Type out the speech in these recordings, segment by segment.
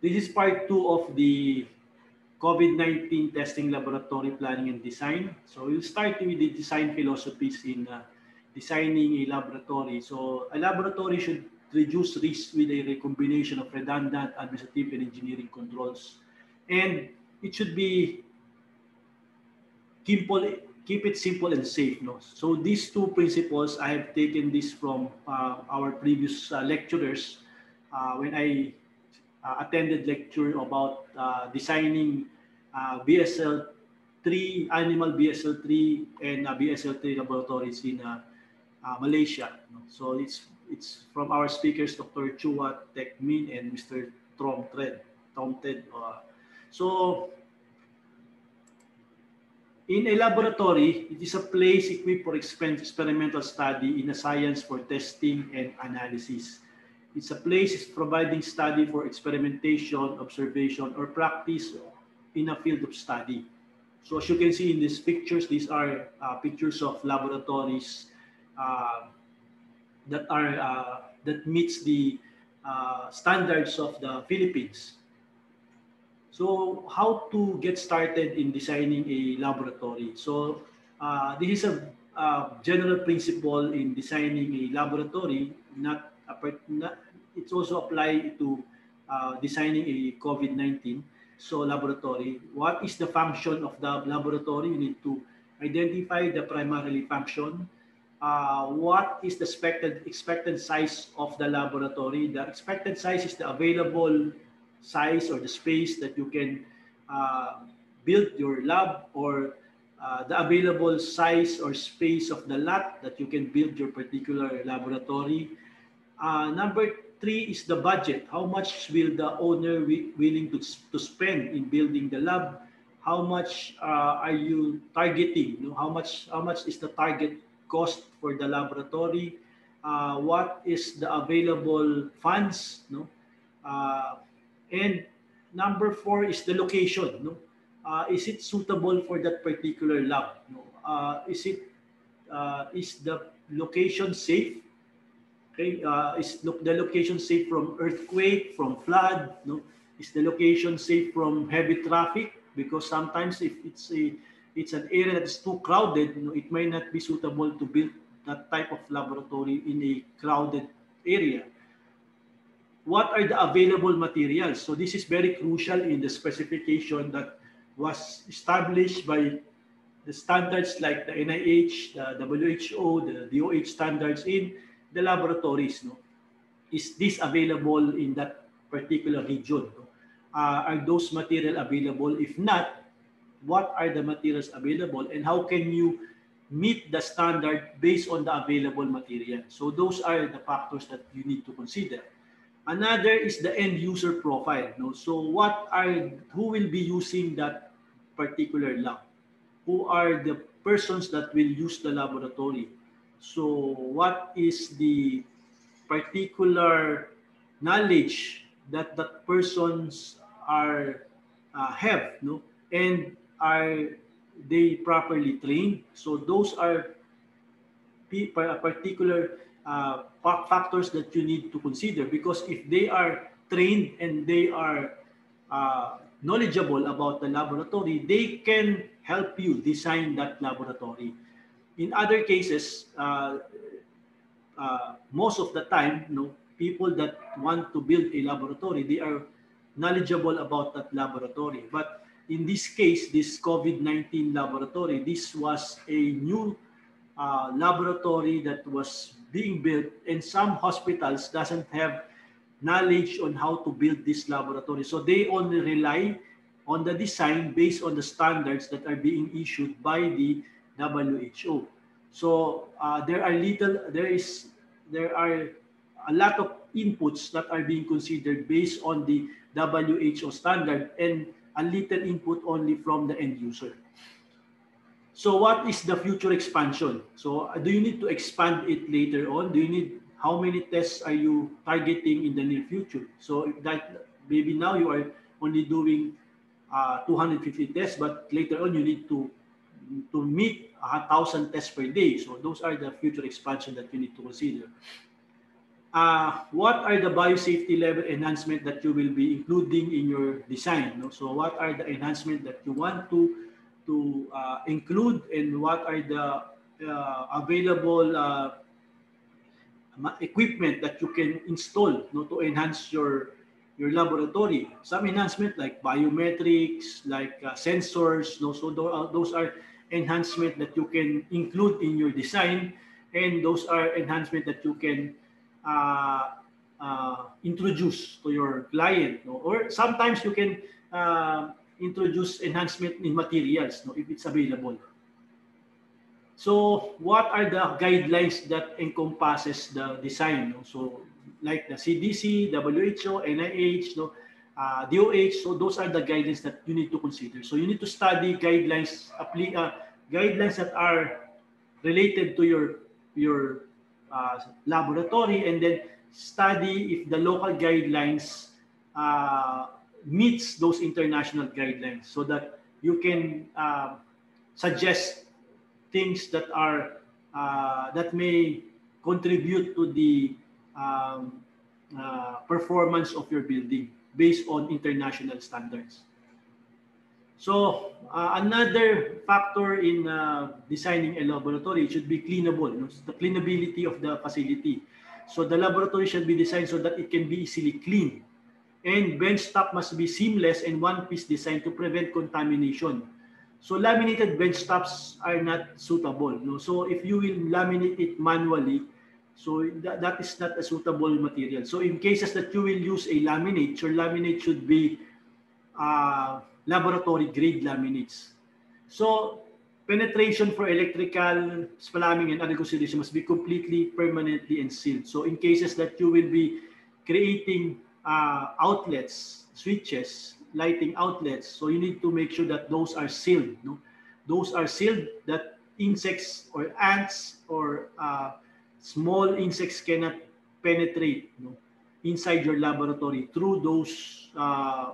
this is part two of the COVID-19 testing laboratory planning and design. So we'll start with the design philosophies in uh, designing a laboratory. So a laboratory should reduce risk with a recombination of redundant administrative and engineering controls. And it should be simple, keep it simple and safe. No? So these two principles, I have taken this from uh, our previous uh, lecturers uh, when I Uh, attended lecture about uh, designing uh, BSL-3, animal BSL-3 and uh, BSL-3 laboratories in uh, Malaysia. So it's it's from our speakers, Dr. Chua Tek Min and Mr. Tom Tred. Tom Ted. so in a laboratory, it is a place equipped for experimental study in a science for testing and analysis. It's a place providing study for experimentation, observation, or practice in a field of study. So as you can see in these pictures, these are uh, pictures of laboratories uh, that are uh, that meets the uh, standards of the Philippines. So how to get started in designing a laboratory? So uh, this is a, a general principle in designing a laboratory, not it's also applied to uh, designing a COVID-19 so laboratory. What is the function of the laboratory? You need to identify the primarily function. Uh, what is the expected expected size of the laboratory? The expected size is the available size or the space that you can uh, build your lab or uh, the available size or space of the lot that you can build your particular laboratory. Uh, number three is the budget. How much will the owner be willing to, to spend in building the lab? How much uh, are you targeting? You know, how much how much is the target cost for the laboratory? Uh, what is the available funds? No, uh, and number four is the location. No, uh, is it suitable for that particular lab? No, uh, is it uh, is the location safe? Okay, uh, is lo the location safe from earthquake, from flood? No, is the location safe from heavy traffic? Because sometimes if it's a it's an area that is too crowded, you know, it may not be suitable to build that type of laboratory in a crowded area. What are the available materials? So this is very crucial in the specification that was established by the standards like the NIH, the WHO, the DOH standards in the laboratories. No? Is this available in that particular region? No? Uh, are those material available? If not, what are the materials available and how can you meet the standard based on the available material? So those are the factors that you need to consider. Another is the end user profile. No? So what are who will be using that particular lab? Who are the persons that will use the laboratory? So what is the particular knowledge that that persons are uh, have no? And are they properly trained? So those are particular uh, factors that you need to consider because if they are trained and they are uh, knowledgeable about the laboratory they can help you design that laboratory in other cases, uh, uh, most of the time, you know, people that want to build a laboratory, they are knowledgeable about that laboratory. But in this case, this COVID-19 laboratory, this was a new uh, laboratory that was being built and some hospitals doesn't have knowledge on how to build this laboratory. So they only rely on the design based on the standards that are being issued by the WHO. So uh, there are little, there is, there are a lot of inputs that are being considered based on the WHO standard and a little input only from the end user. So what is the future expansion? So uh, do you need to expand it later on? Do you need, how many tests are you targeting in the near future? So that maybe now you are only doing uh, 250 tests, but later on you need to to meet a thousand tests per day. So those are the future expansion that you need to consider. uh, what are the biosafety level enhancement that you will be including in your design? No? So what are the enhancement that you want to to uh, include and what are the uh, available uh, equipment that you can install no, to enhance your your laboratory. Some enhancement like biometrics, like uh, sensors, no? so those are enhancement that you can include in your design and those are enhancement that you can uh, uh, introduce to your client. No? Or sometimes you can uh, introduce enhancement in materials no? if it's available. So what are the guidelines that encompasses the design? No? So like the CDC, WHO, NIH, no, uh, DOH. So those are the guidelines that you need to consider. So you need to study guidelines, uh, guidelines that are related to your your uh, laboratory, and then study if the local guidelines uh, meets those international guidelines, so that you can uh, suggest things that are uh, that may contribute to the um, uh, performance of your building based on international standards. So uh, another factor in uh, designing a laboratory should be cleanable, you know, the cleanability of the facility. So the laboratory should be designed so that it can be easily cleaned. And bench top must be seamless and one-piece design to prevent contamination. So laminated bench tops are not suitable. No? So if you will laminate it manually, so that, that is not a suitable material. So in cases that you will use a laminate, your laminate should be uh, laboratory grade laminates. So penetration for electrical, plumbing, and other consideration must be completely, permanently, and sealed. So in cases that you will be creating uh, outlets, switches, lighting outlets, so you need to make sure that those are sealed. No? Those are sealed that insects or ants or uh, small insects cannot penetrate inside your laboratory through those uh,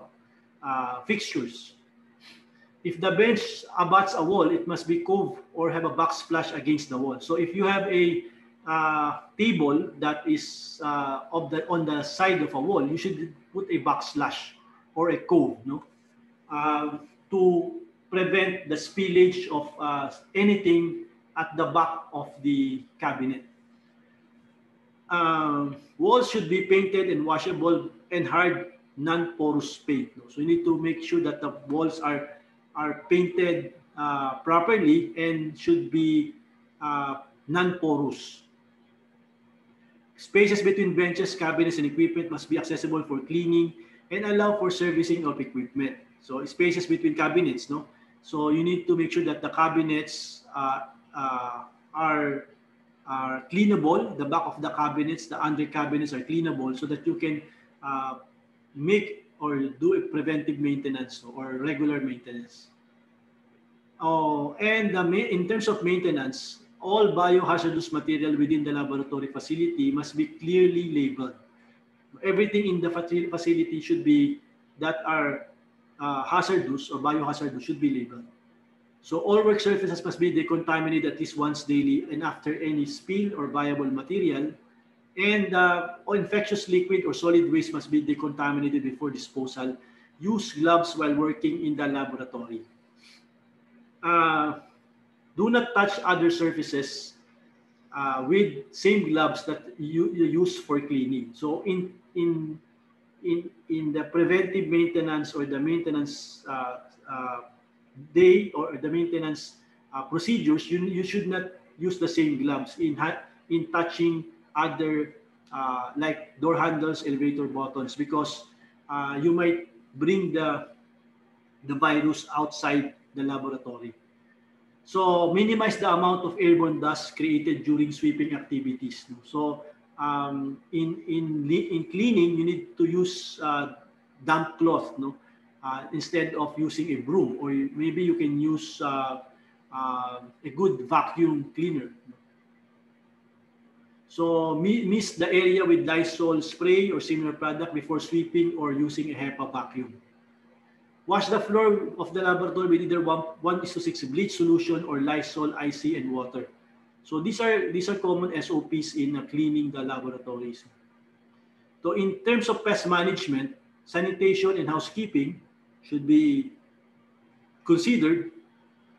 uh, fixtures. If the bench abuts a wall, it must be cove or have a backsplash against the wall. So if you have a uh, table that is uh, of the on the side of a wall, you should put a backslash or a cove, uh, to prevent the spillage of uh, anything at the back of the cabinet um, walls should be painted and washable and hard non-porous paint. So you need to make sure that the walls are are painted uh, properly and should be uh, non-porous. Spaces between benches, cabinets, and equipment must be accessible for cleaning and allow for servicing of equipment. So spaces between cabinets, no? So you need to make sure that the cabinets uh, uh are are cleanable. The back of the cabinets, the under cabinets are cleanable so that you can uh, make or do a preventive maintenance or regular maintenance. Oh, and the, in terms of maintenance, all biohazardous material within the laboratory facility must be clearly labeled. Everything in the facility should be that are uh, hazardous or biohazardous should be labeled. So all work surfaces must be decontaminated at least once daily and after any spill or viable material. And uh, all infectious liquid or solid waste must be decontaminated before disposal. Use gloves while working in the laboratory. Uh, do not touch other surfaces uh, with same gloves that you, you use for cleaning. So in in in in the preventive maintenance or the maintenance uh, day or the maintenance uh, procedures, you, you should not use the same gloves in, in touching other uh, like door handles, elevator buttons, because uh, you might bring the, the virus outside the laboratory. So minimize the amount of airborne dust created during sweeping activities. So um, in, in, in cleaning, you need to use uh, damp cloth. No? Uh, instead of using a broom or maybe you can use uh, uh, a good vacuum cleaner. So mist the area with Lysol spray or similar product before sweeping or using a HEPA vacuum. Wash the floor of the laboratory with either 1, 1 is to 6 bleach solution or Lysol, IC, and water. So these are these are common SOPs in uh, cleaning the laboratories. So in terms of pest management, sanitation and housekeeping should be considered.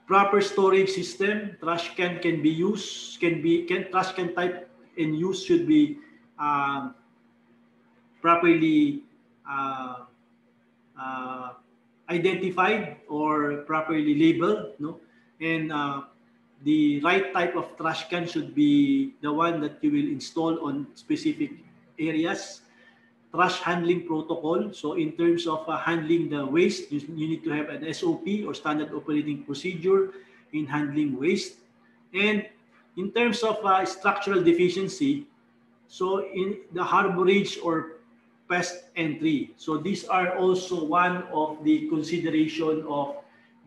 Proper storage system, trash can can be used, can be can trash can type and use should be uh, properly uh, uh, identified or properly labeled, no, and uh, the right type of trash can should be the one that you will install on specific areas trash handling protocol. So in terms of uh, handling the waste, you, you, need to have an SOP or standard operating procedure in handling waste. And in terms of uh, structural deficiency, so in the harborage or pest entry. So these are also one of the consideration of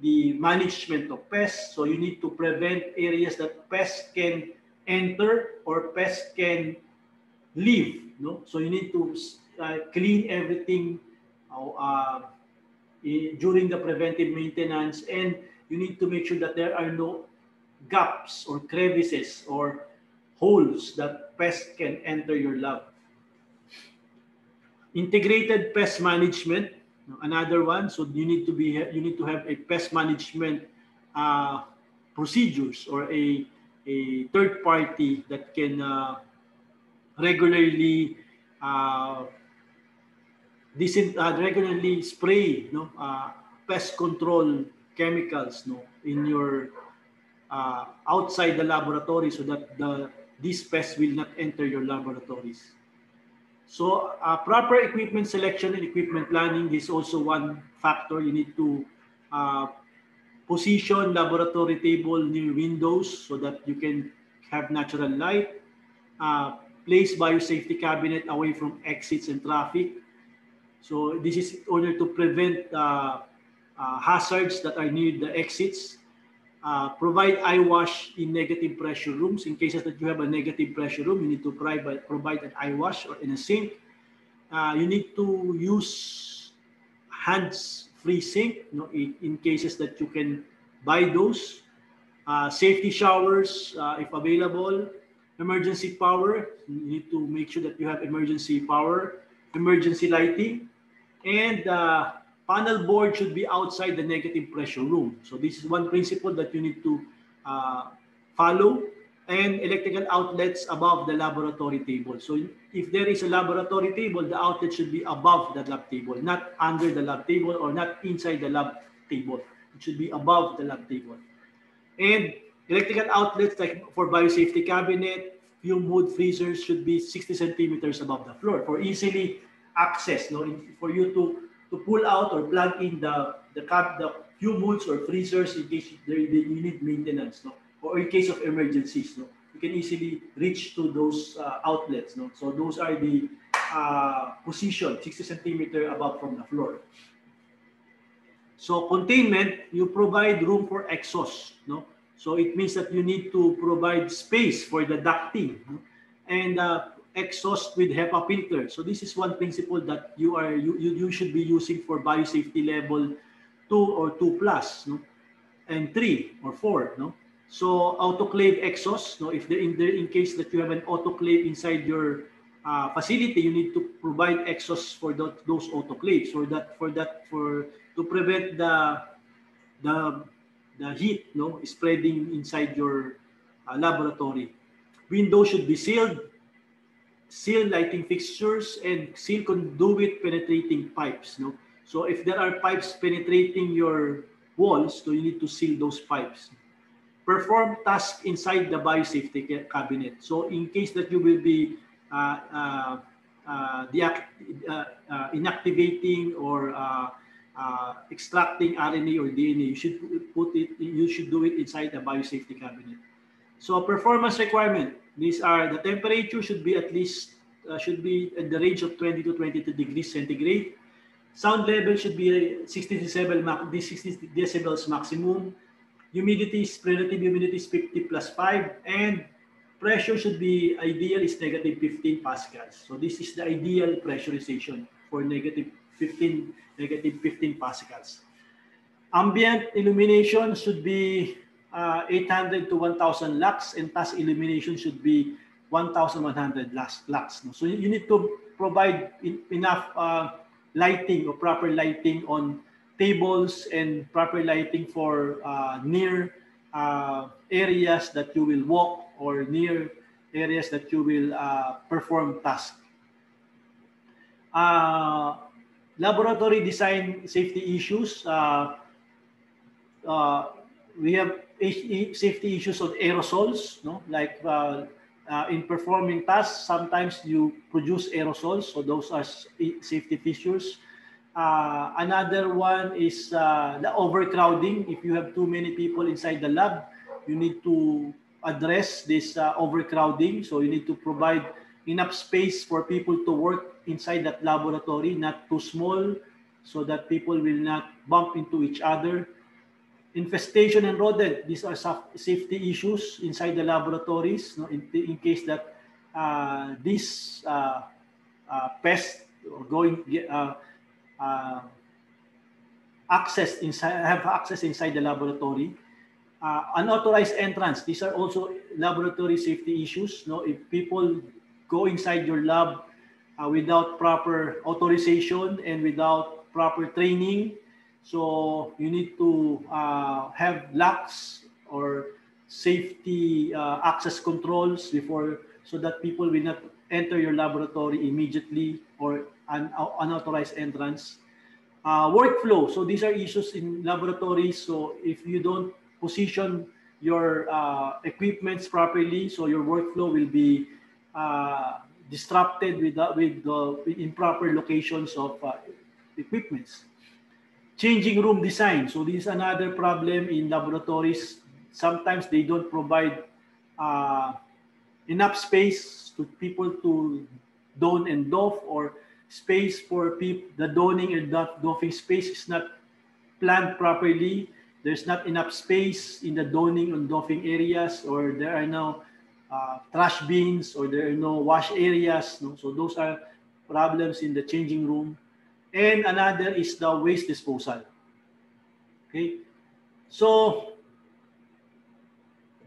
the management of pests. So you need to prevent areas that pests can enter or pests can leave. No? So you need to uh, clean everything uh, uh during the preventive maintenance and you need to make sure that there are no gaps or crevices or holes that pests can enter your lab. Integrated pest management, another one. So you need to be you need to have a pest management uh, procedures or a a third party that can uh, regularly uh, uh, regularly spray no uh, pest control chemicals no in your uh, outside the laboratory so that the these pests will not enter your laboratories. So uh, proper equipment selection and equipment planning is also one factor. You need to uh, position laboratory table near windows so that you can have natural light. Uh, place biosafety cabinet away from exits and traffic. So this is in order to prevent uh, uh, hazards that are near the exits. Uh, provide eye wash in negative pressure rooms. In cases that you have a negative pressure room, you need to provide, provide an eye wash or in a sink. Uh, you need to use hands-free sink you know, in, in, cases that you can buy those. Uh, safety showers, uh, if available. Emergency power, you need to make sure that you have emergency power. Emergency lighting. And uh, panel board should be outside the negative pressure room. So this is one principle that you need to uh, follow and electrical outlets above the laboratory table. So if there is a laboratory table, the outlet should be above the lab table, not under the lab table or not inside the lab table. It should be above the lab table. And electrical outlets like for biosafety cabinet, fume hood freezers should be 60 centimeters above the floor for easily access, no, for you to to pull out or plug in the the cap the hoods or freezers in case you need maintenance no? Or in case of emergencies no? You can easily reach to those uh, outlets no? So those are the uh, position 60 centimeter above from the floor. So containment you provide room for exhaust no so it means that you need to provide space for the ducting and uh, exhaust with HEPA filter. So this is one principle that you are you, you, should be using for biosafety level 2 or 2 plus, no? and 3 or 4. No? So autoclave exhaust, no? if in, there, in case that you have an autoclave inside your uh, facility, you need to provide exhaust for the, those autoclaves for that for that for to prevent the the the heat no spreading inside your uh, laboratory. Windows should be sealed seal lighting fixtures and seal conduit penetrating pipes. No? So if there are pipes penetrating your walls, so you need to seal those pipes. Perform tasks inside the biosafety cabinet. So in case that you will be uh, uh, uh, uh, uh inactivating or uh, extracting RNA or DNA, you should put it. You should do it inside the biosafety cabinet. So performance requirement. These are the temperature should be at least uh, should be in the range of 20 to 22 degrees centigrade. Sound level should be 60 decibel, 60 decibels maximum. Humidity is relative humidity is 50 plus 5 and pressure should be ideal is negative 15 pascals. So this is the ideal pressurization for negative 15 negative 15 pascals. Ambient illumination should be uh, 800 to 1,000 lux and task illumination should be 1,100 lux. no? So you, need to provide enough uh, lighting or proper lighting on tables and proper lighting for uh, near uh, areas that you will walk or near areas that you will uh, perform tasks. Uh, laboratory design safety issues. Uh, uh, we have safety issues on aerosols, no? like uh, uh, in performing tasks, sometimes you produce aerosols, so those are safety issues. Uh, another one is uh, the overcrowding. If you have too many people inside the lab, you need to address this uh, overcrowding. So you need to provide enough space for people to work inside that laboratory, not too small, so that people will not bump into each other. Infestation and rodent, these are safety issues inside the laboratories no, in, in case that uh, this uh, uh, pest or going uh, uh, access inside have access inside the laboratory. Uh, unauthorized entrance, these are also laboratory safety issues. No, if people go inside your lab uh, without proper authorization and without proper training. So you need to uh, have locks or safety uh, access controls before so that people will not enter your laboratory immediately or an unauthorized entrance. Uh, workflow. So these are issues in laboratories. So if you don't position your uh, equipments properly, so your workflow will be uh, disrupted with, uh, with the improper locations of uh, equipments. Changing room design. So this is another problem in laboratories. Sometimes they don't provide uh, enough space to people to don and doff or space for people, the donning and doffing space is not planned properly. There's not enough space in the donning and doffing areas or there are now uh, trash bins or there are no wash areas. No? So those are problems in the changing room. And another is the waste disposal. Okay. So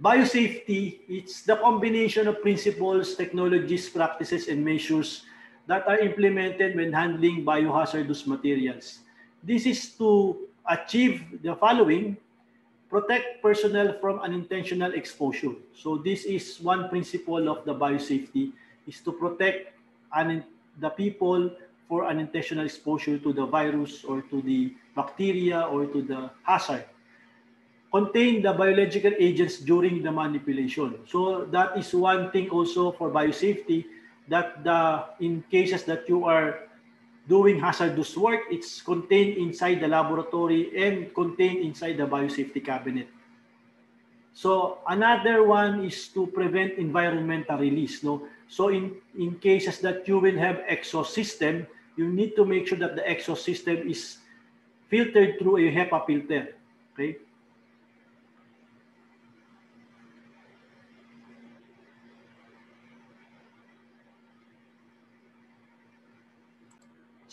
biosafety, it's the combination of principles, technologies, practices, and measures that are implemented when handling biohazardous materials. This is to achieve the following protect personnel from unintentional exposure. So this is one principle of the biosafety is to protect the people for unintentional exposure to the virus or to the bacteria or to the hazard. Contain the biological agents during the manipulation. So that is one thing also for biosafety that the in cases that you are doing hazardous work, it's contained inside the laboratory and contained inside the biosafety cabinet. So another one is to prevent environmental release. No? So in, in cases that you will have exhaust system, you need to make sure that the exhaust system is filtered through a HEPA filter. Okay.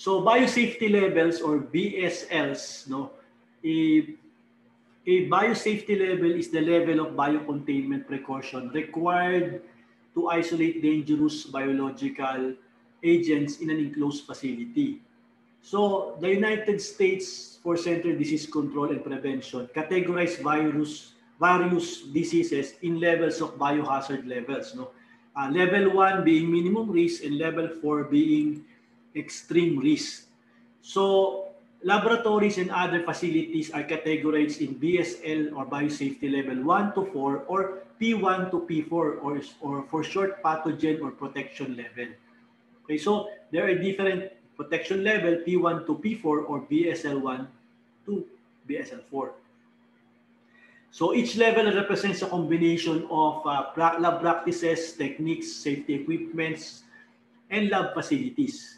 So biosafety levels or BSLs, no, a, a biosafety level is the level of biocontainment precaution required to isolate dangerous biological agents in an enclosed facility. So the United States for Center Disease Control and Prevention categorize virus, various diseases in levels of biohazard levels. No? Uh, level 1 being minimum risk and level 4 being extreme risk. So laboratories and other facilities are categorized in BSL or biosafety level 1 to 4 or P1 to P4 or, or for short pathogen or protection level. Okay, so there are different protection level P1 to P4 or BSL1 to BSL4. So each level represents a combination of uh, lab practices, techniques, safety equipments, and lab facilities.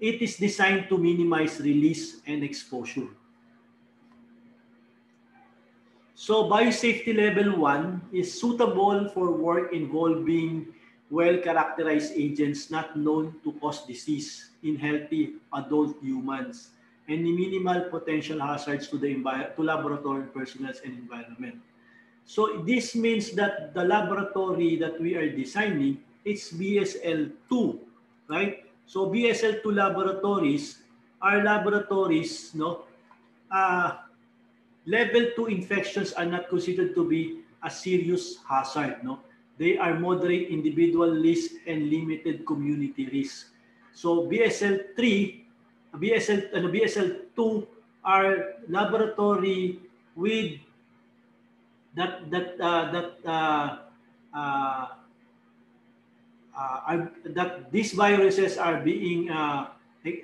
It is designed to minimize release and exposure. So biosafety level 1 is suitable for work involving well-characterized agents not known to cause disease in healthy adult humans and minimal potential hazards to the to laboratory personnel and environment. So this means that the laboratory that we are designing is BSL2, right? So BSL2 laboratories are laboratories, no? Uh, level 2 infections are not considered to be a serious hazard, no? They are moderate individual risk and limited community risk. So BSL 3, BSL ano BSL 2 are laboratory with that that uh, that uh, uh, are, that these viruses are being uh,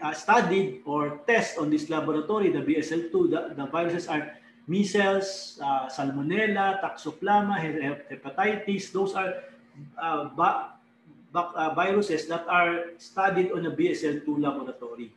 uh, studied or test on this laboratory, the BSL2, the, the viruses are measles, uh, salmonella, toxoplasma, hepatitis. Those are uh, ba- ba- uh, viruses that are studied on a BSL2 laboratory.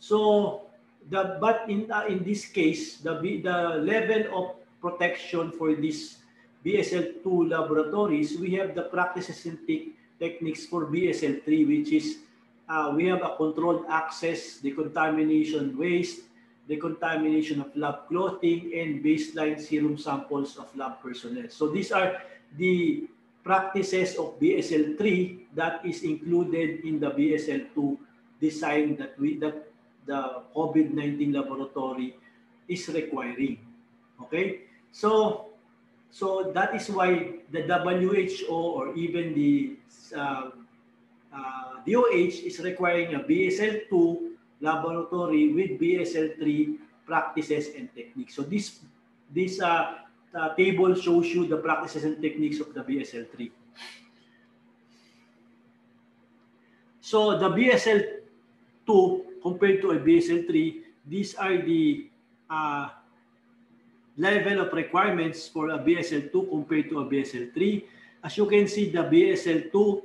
So, the but in uh, in this case, the the level of protection for these BSL2 laboratories, we have the practices and te- techniques for BSL3, which is uh, we have a controlled access, decontamination waste, decontamination of lab clothing, and baseline serum samples of lab personnel. So these are the practices of BSL3 that is included in the BSL2 design that we that the COVID-19 laboratory is requiring. Okay? So so that is why the WHO or even the uh, uh, DOH is requiring a BSL2 laboratory with BSL3 practices and techniques. So this this uh, uh, table shows you the practices and techniques of the BSL3. So the BSL2 compared to a BSL3, these are the uh, level of requirements for a BSL2 compared to a BSL3. As you can see, the BSL2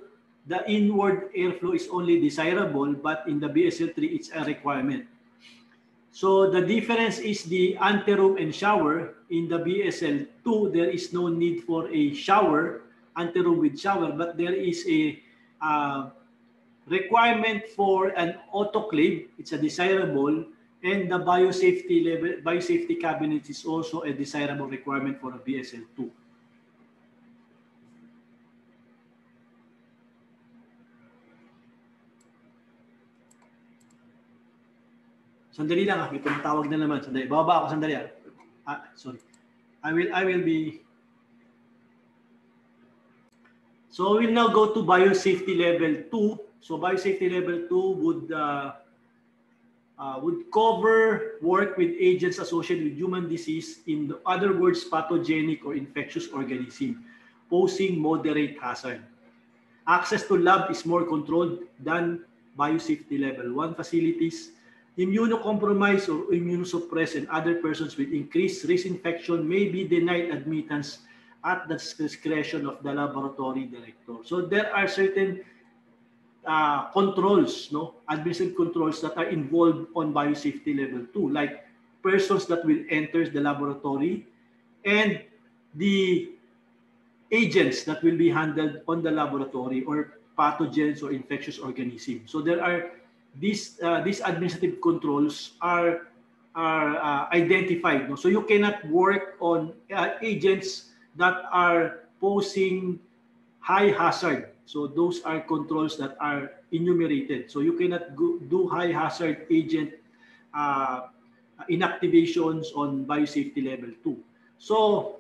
the inward airflow is only desirable, but in the BSL3, it's a requirement. So the difference is the anteroom and shower. In the BSL2, there is no need for a shower, anteroom with shower, but there is a uh, requirement for an autoclave. It's a desirable, and the biosafety level, biosafety cabinet is also a desirable requirement for a BSL2. Sandali lang ah, may tumatawag na naman. Sandali. Bababa ako sandali ah. ah. sorry. I will I will be So we'll now go to biosafety level 2. So biosafety level 2 would uh, uh, would cover work with agents associated with human disease, in other words, pathogenic or infectious organism, posing moderate hazard. Access to lab is more controlled than biosafety level 1 facilities immunocompromised or immunosuppressed and other persons with increased risk infection may be denied admittance at the discretion of the laboratory director. So there are certain uh, controls, no, administrative controls that are involved on biosafety level 2, like persons that will enter the laboratory and the agents that will be handled on the laboratory or pathogens or infectious organisms. So there are these uh, these administrative controls are are uh, identified. No? So you cannot work on uh, agents that are posing high hazard. So those are controls that are enumerated. So you cannot go, do high hazard agent uh, inactivations on biosafety level 2. So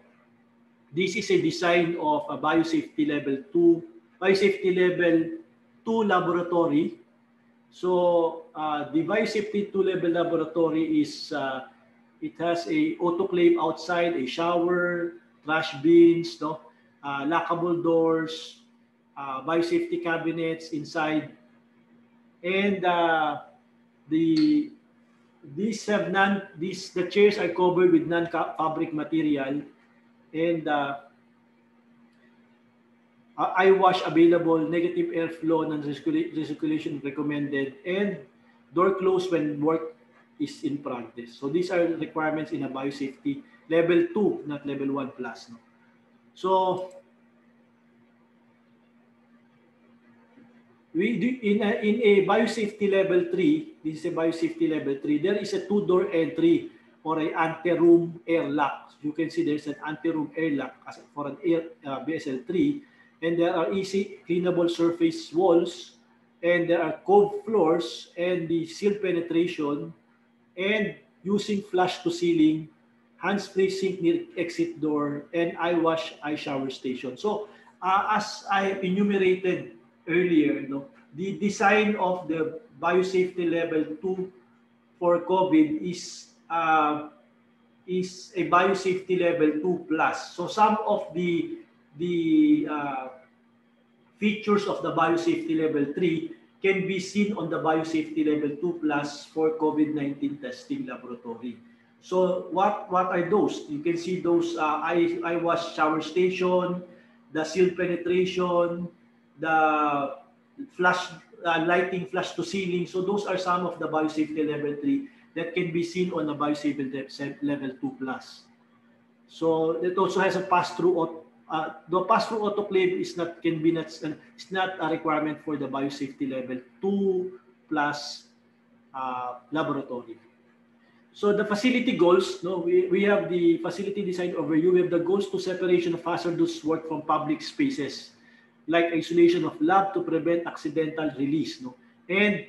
this is a design of a biosafety level 2, biosafety level 2 laboratory so uh, the biosafety two-level laboratory is uh, it has a autoclave outside, a shower, trash bins, no, uh, lockable doors, uh, biosafety cabinets inside, and uh, the these have non these the chairs are covered with non-fabric material, and uh, eye wash available, negative airflow, non-recirculation recommended, and door closed when work is in progress. So these are requirements in a biosafety level 2, not level 1 plus. No? So we do, in a, in a biosafety level 3, this is a biosafety level 3, there is a two-door entry or a ante-room air lock. You can see there's an ante-room air lock as for an air uh, BSL 3 and there are easy cleanable surface walls and there are cove floors and the seal penetration and using flush to ceiling, hands-free sink near exit door, and eye wash, eye shower station. So uh, as I enumerated earlier, know, the design of the biosafety level 2 for COVID is uh, is a biosafety level 2 plus. So some of the the uh, features of the biosafety level 3 can be seen on the biosafety level 2 plus for COVID-19 testing laboratory. So what, what are those? You can see those uh, eye, eye wash shower station, the seal penetration, the flash uh, lighting flash to ceiling. So those are some of the biosafety level 3 that can be seen on the biosafety level 2 plus. So it also has a pass-through uh, the pass-through autoclave is not can be not it's not a requirement for the biosafety level 2 plus uh, laboratory. So the facility goals, no, we, we have the facility design overview. We have the goals to separation of hazardous work from public spaces, like isolation of lab to prevent accidental release, no, and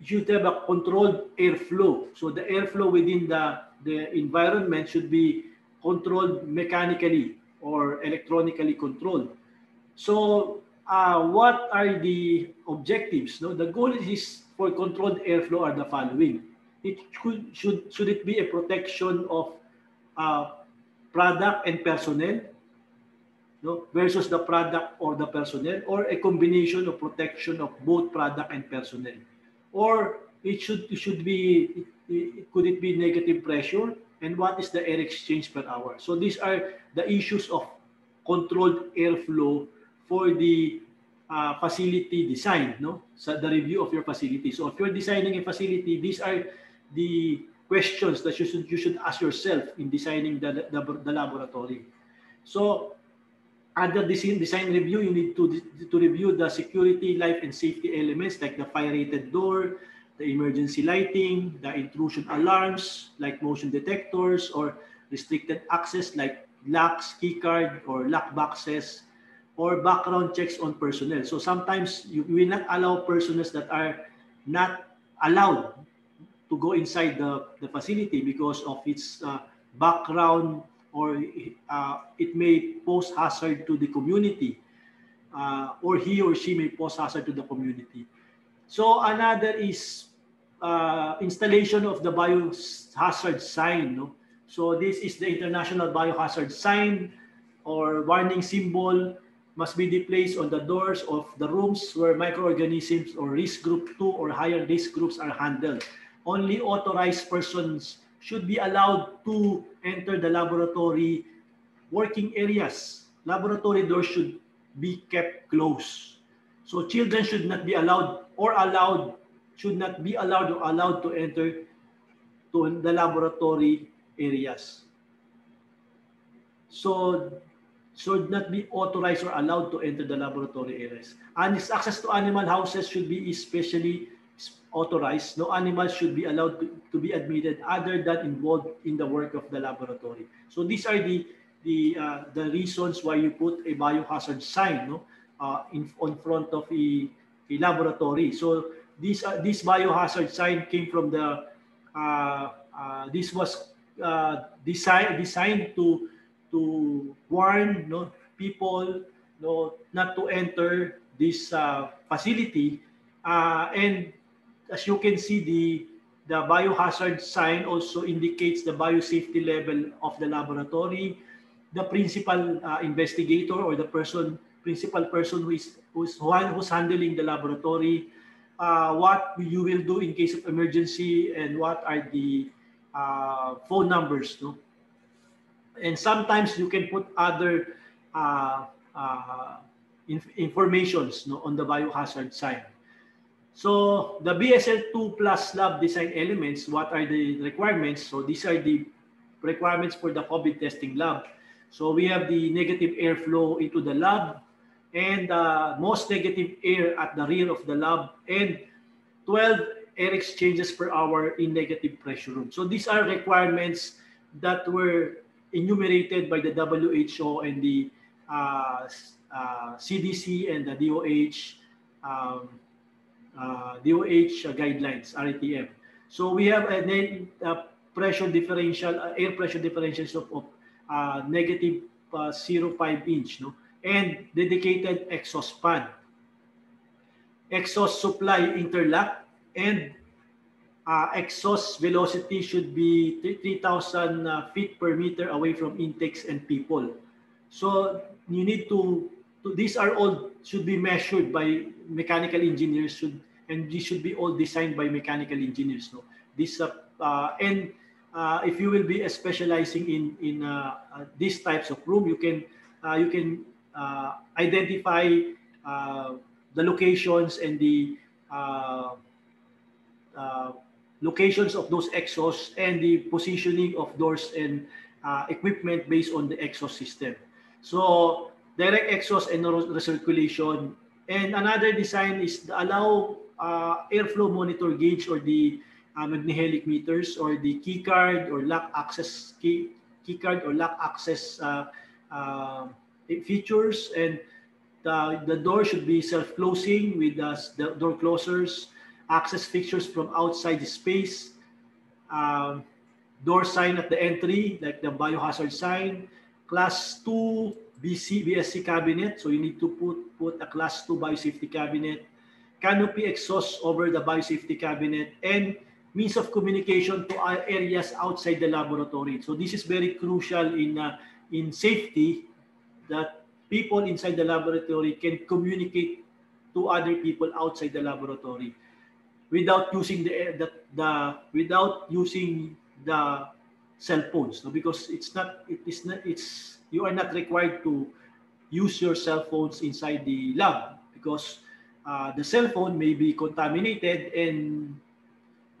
you should have a controlled airflow. So the airflow within the the environment should be controlled mechanically or electronically controlled. So uh, what are the objectives? No, the goal is for controlled airflow are the following. It should should should it be a protection of uh, product and personnel, no, versus the product or the personnel, or a combination of protection of both product and personnel, or it should it should be it, could it be negative pressure and what is the air exchange per hour. So these are the issues of controlled airflow for the uh, facility design, no? Sa the review of your facility. So if you're designing a facility, these are the questions that you should you should ask yourself in designing the the, the laboratory. So under design design review, you need to to review the security, life, and safety elements like the fire rated door, the emergency lighting, the intrusion alarms like motion detectors or restricted access like locks, keycard, or lock boxes, or background checks on personnel. So sometimes you will not allow personnel that are not allowed to go inside the, the facility because of its uh, background or uh, it may pose hazard to the community uh, or he or she may pose hazard to the community. So another is uh, installation of the biohazard sign. No? So this is the international biohazard sign or warning symbol must be placed on the doors of the rooms where microorganisms or risk group 2 or higher risk groups are handled. Only authorized persons should be allowed to enter the laboratory working areas. Laboratory doors should be kept closed. So children should not be allowed or allowed should not be allowed or allowed to enter to the laboratory areas. So should not be authorized or allowed to enter the laboratory areas. And access to animal houses should be especially authorized. No animals should be allowed to, to be admitted other than involved in the work of the laboratory. So these are the the uh, the reasons why you put a biohazard sign no uh, in on front of a, a laboratory. So this uh, this biohazard sign came from the uh, uh, this was uh, designed designed to to warn no people no not to enter this uh, facility uh, and as you can see the the biohazard sign also indicates the biosafety level of the laboratory the principal uh, investigator or the person principal person who is who's, who's handling the laboratory uh, what you will do in case of emergency and what are the uh, phone numbers. No? And sometimes you can put other uh, uh, inf informations no, on the biohazard sign. So the BSL2 plus lab design elements, what are the requirements? So these are the requirements for the COVID testing lab. So we have the negative airflow into the lab, and uh, most negative air at the rear of the lab and 12 air exchanges per hour in negative pressure room. So these are requirements that were enumerated by the WHO and the uh, uh, CDC and the DOH um, uh, DOH guidelines, RTM. So we have a, a pressure differential, uh, air pressure differentials of, of uh, negative uh, 0.5 inch, no? and dedicated exhaust fan. Exhaust supply interlock and uh, exhaust velocity should be 3,000 uh, feet per meter away from intakes and people. So you need to, these are all should be measured by mechanical engineers should and these should be all designed by mechanical engineers. No, this uh, uh, and uh, if you will be specializing in in uh, uh, these types of room, you can uh, you can identify the locations and the locations of those exhausts and the positioning of doors and equipment based on the exhaust system. So direct exhaust and recirculation. And another design is to allow uh, airflow monitor gauge or the uh, Magnehelic meters or the key card or lock access key, key card or lock access uh, uh, features and the, the door should be self-closing with uh, the door closers, access fixtures from outside the space, um, door sign at the entry like the biohazard sign, class 2 BC, BSC cabinet. So you need to put, put a class 2 biosafety cabinet, canopy exhaust over the biosafety cabinet, and means of communication to areas outside the laboratory. So this is very crucial in, uh, in safety that people inside the laboratory can communicate to other people outside the laboratory without using the, the, the without using the cell phones no? because it's not it is not it's you are not required to use your cell phones inside the lab because uh, the cell phone may be contaminated and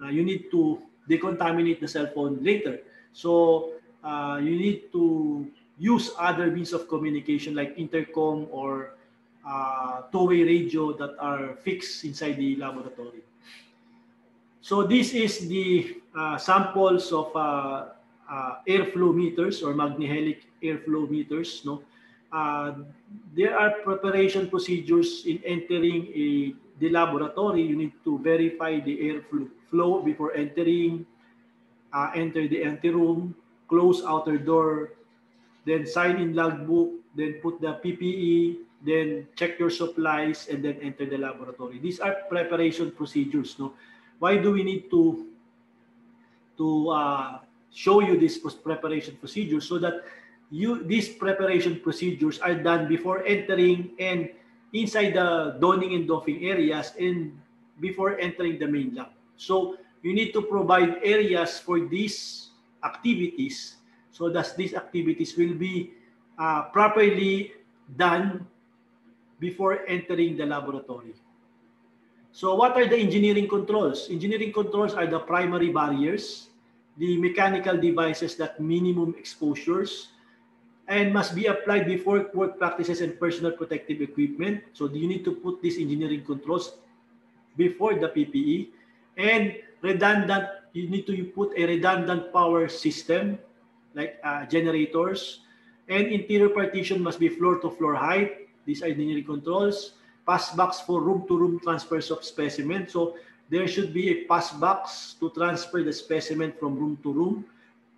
uh, you need to decontaminate the cell phone later so uh, you need to use other means of communication like intercom or uh, two-way radio that are fixed inside the laboratory. So this is the uh, samples of uh, airflow meters or Magnehelic airflow meters. No, uh, there are preparation procedures in entering a the laboratory. You need to verify the airflow flow before entering. Uh, enter the empty room, close outer door, then sign in logbook, then put the PPE, then check your supplies, and then enter the laboratory. These are preparation procedures. No, why do we need to to uh, show you this preparation procedure so that you these preparation procedures are done before entering and inside the donning and doffing areas and before entering the main lab. So you need to provide areas for these activities so that these activities will be uh, properly done before entering the laboratory. So what are the engineering controls? Engineering controls are the primary barriers, the mechanical devices that minimum exposures, and must be applied before work practices and personal protective equipment. So you need to put these engineering controls before the PPE. And redundant, you need to put a redundant power system like uh, generators. And interior partition must be floor-to-floor height. These are engineering controls. Pass box for room-to-room transfers of specimen. So there should be a pass box to transfer the specimen from room to room.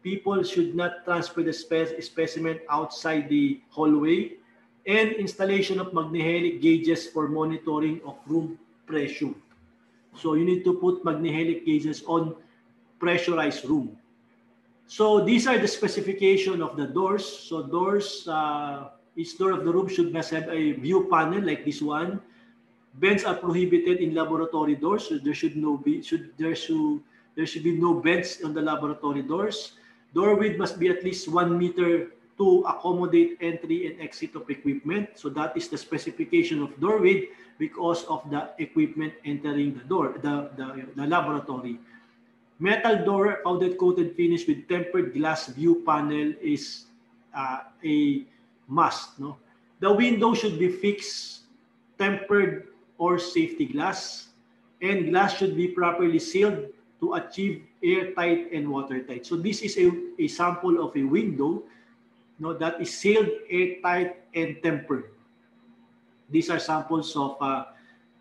People should not transfer the spe specimen outside the hallway. And installation of Magnehelic gauges for monitoring of room pressure. So you need to put Magnehelic gauges on pressurized room. So these are the specification of the doors. So doors, uh, each door of the room should must have a view panel like this one. Vents are prohibited in laboratory doors. So there should no be should there should there should be no vents on the laboratory doors. Door width must be at least one meter to accommodate entry and exit of equipment. So that is the specification of door width because of the equipment entering the door, the, the, the laboratory. Metal door powder coated finish with tempered glass view panel is uh, a must. No, the window should be fixed, tempered or safety glass, and glass should be properly sealed to achieve airtight and watertight. So this is a, a sample of a window you no, that is sealed, airtight, and tempered. These are samples of uh,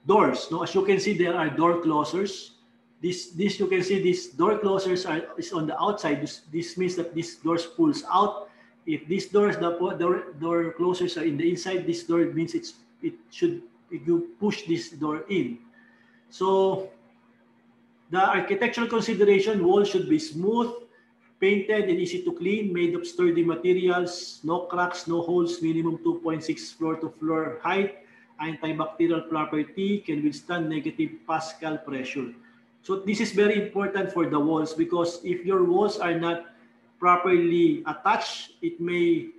doors. No, as you can see, there are door closers. This, this you can see, these door closers are is on the outside. This, this means that this doors pulls out. If these doors, the door, door closers are in the inside, this door means it's it should you push this door in. So the architectural consideration wall should be smooth, painted and easy to clean, made of sturdy materials, no cracks, no holes, minimum 2.6 floor to floor height, antibacterial property, can withstand negative Pascal pressure. So this is very important for the walls because if your walls are not properly attached, it may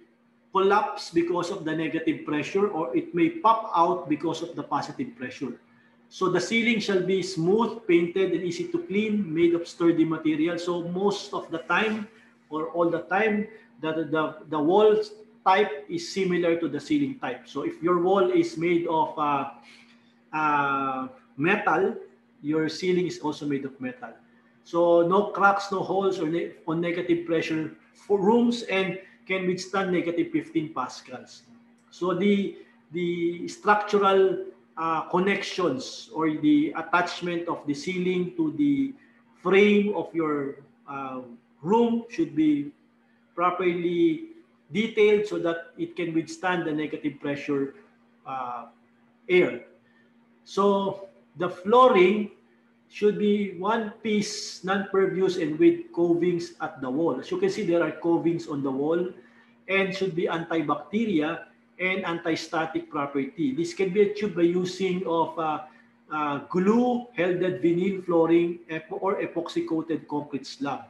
collapse because of the negative pressure or it may pop out because of the positive pressure. So the ceiling shall be smooth, painted, and easy to clean, made of sturdy material. So most of the time or all the time, the, the, the wall type is similar to the ceiling type. So if your wall is made of uh, uh, metal, your ceiling is also made of metal. So no cracks, no holes or ne on negative pressure for rooms and can withstand negative 15 pascals. So the the structural uh, connections or the attachment of the ceiling to the frame of your uh, room should be properly detailed so that it can withstand the negative pressure uh, air. So the flooring should be one piece, non-pervious and with covings at the wall. As you can see, there are covings on the wall and should be antibacteria and anti-static property. This can be achieved by using of uh, uh, glue, helded vinyl flooring, or epoxy-coated concrete slab,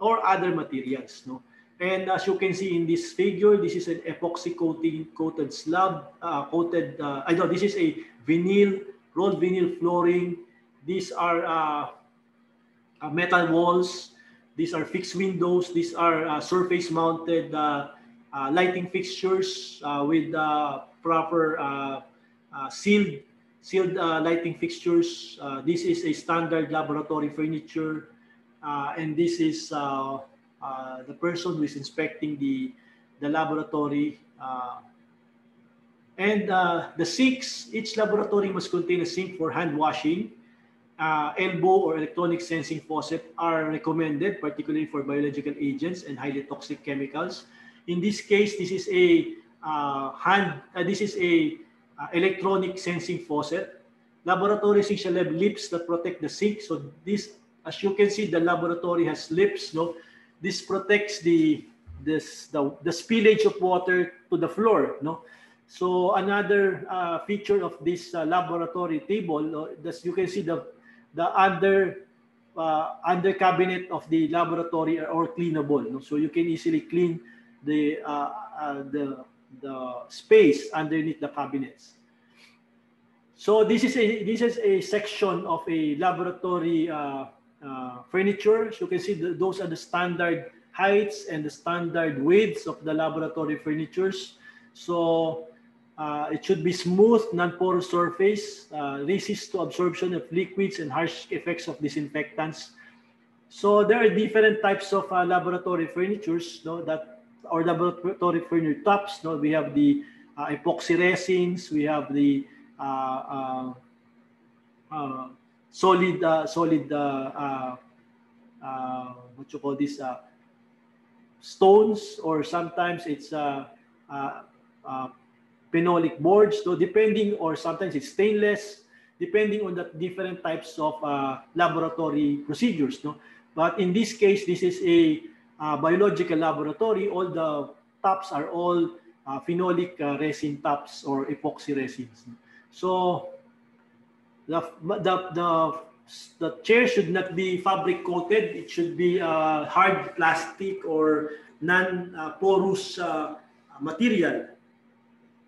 or other materials. No? And as you can see in this figure, this is an epoxy coating coated slab, uh, coated, uh, I know this is a vinyl, rolled vinyl flooring. These are uh, uh metal walls. These are fixed windows. These are uh, surface mounted uh, uh, lighting fixtures uh, with uh, proper sealed sealed lighting fixtures. this is a standard laboratory furniture, and this is the person who is inspecting the the laboratory. and the sinks, each laboratory must contain a sink for hand washing, uh, elbow or electronic sensing faucet are recommended, particularly for biological agents and highly toxic chemicals. In this case, this is a uh, hand, uh, this is a uh, electronic sensing faucet. Laboratory sink shall have lips that protect the sink. So this, as you can see, the laboratory has lips. No, this protects the this the, the spillage of water to the floor. No, so another uh, feature of this uh, laboratory table, uh, as you can see the the under uh, under cabinet of the laboratory are all cleanable. No? So you can easily clean the uh, uh, the the space underneath the cabinets. So this is a this is a section of a laboratory uh, uh, furniture. So you can see the, those are the standard heights and the standard widths of the laboratory furnitures. So uh, it should be smooth, non-porous surface, uh, resist to absorption of liquids and harsh effects of disinfectants. So there are different types of uh, laboratory furnitures no, that or laboratory furniture tops. No, we have the uh, epoxy resins. We have the uh, uh, solid solid what you call this stones, or sometimes it's phenolic boards. So depending, or sometimes it's stainless, depending on the different types of laboratory procedures. No, but in this case, this is a uh, biological laboratory, all the tops are all uh, phenolic uh, resin tops or epoxy resins. So the, the, the, the chair should not be fabric coated. It should be uh, hard plastic or non-porous uh, material.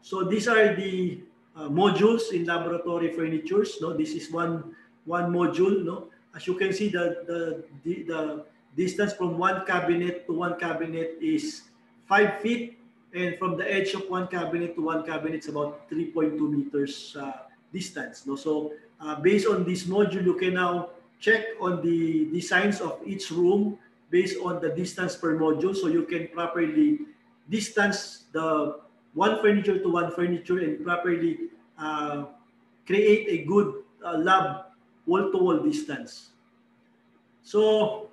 So these are the uh, modules in laboratory furnitures. No, this is one one module. No, as you can see, the the the, the distance from one cabinet to one cabinet is 5 feet and from the edge of one cabinet to one cabinet is about 3.2 meters uh, distance. No? So uh, based on this module, you can now check on the designs of each room based on the distance per module so you can properly distance the one furniture to one furniture and properly uh, create a good uh, lab wall-to-wall distance. So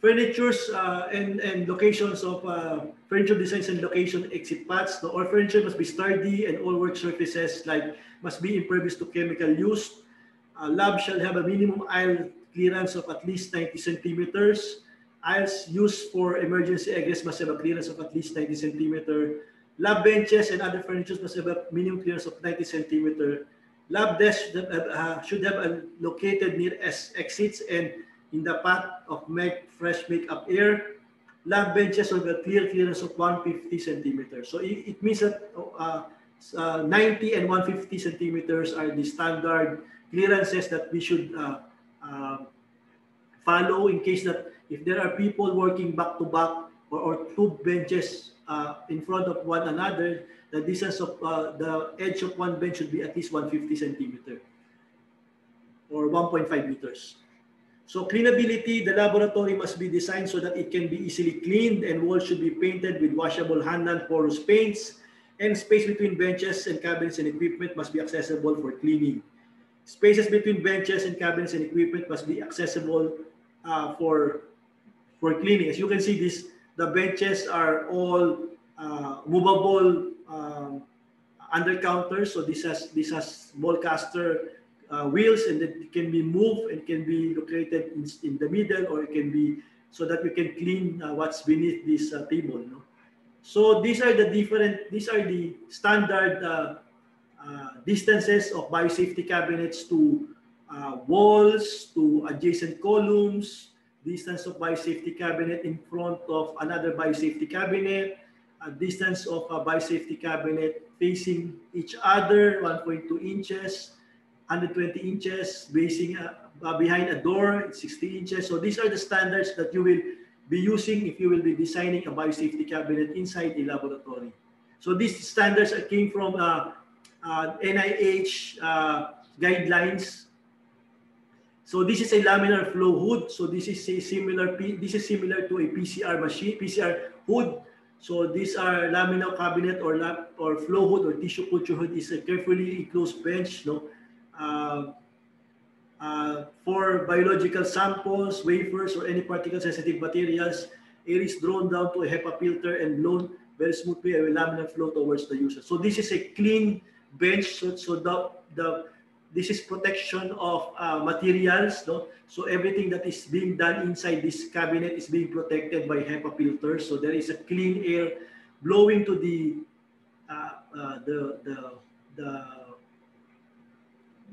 furnitures uh, and, and locations of uh, furniture designs and location exit paths. The all furniture must be sturdy and all work surfaces like must be impervious to chemical use. Uh, lab shall have a minimum aisle clearance of at least 90 centimeters. Aisles used for emergency egress must have a clearance of at least 90 centimeter. Lab benches and other furniture must have a minimum clearance of 90 centimeter. Lab desks uh, should have a located near exits and in the path of make fresh makeup air. Lab benches with a clear clearance of 150 centimeters. So it, it means that uh, uh, 90 and 150 centimeters are the standard clearances that we should uh, uh, follow in case that if there are people working back to back or, or two benches uh, in front of one another, the distance of uh, the edge of one bench should be at least 150 centimeter or 1.5 meters. So cleanability, the laboratory must be designed so that it can be easily cleaned and walls should be painted with washable hand and porous paints and space between benches and cabinets and equipment must be accessible for cleaning. Spaces between benches and cabinets and equipment must be accessible uh, for for cleaning. As you can see, this the benches are all uh, movable um, under counters. So this has this has small caster uh, wheels and it can be moved and can be located in, in the middle or it can be so that we can clean uh, what's beneath this uh, table. No? So these are the different, these are the standard uh, uh, distances of biosafety cabinets to walls, to adjacent columns, distance of biosafety cabinet in front of another biosafety cabinet, a distance of a biosafety cabinet facing each other, 1.2 inches, 120 inches, basing uh, uh, behind a door, 60 inches. So these are the standards that you will be using if you will be designing a biosafety cabinet inside a laboratory. So these standards came from uh, uh, NIH uh, guidelines. So this is a laminar flow hood. So this is a similar. This is similar to a PCR machine, PCR hood. So these are laminar cabinet or lab or flow hood or tissue culture hood is a carefully enclosed bench. No, uh, uh, for biological samples, wafers, or any particle-sensitive materials, air is drawn down to a HEPA filter and blown very smoothly a laminar flow towards the user. So this is a clean bench. So, so the, the this is protection of uh, materials. No? So everything that is being done inside this cabinet is being protected by HEPA filters. So there is a clean air blowing to the uh, uh, the the the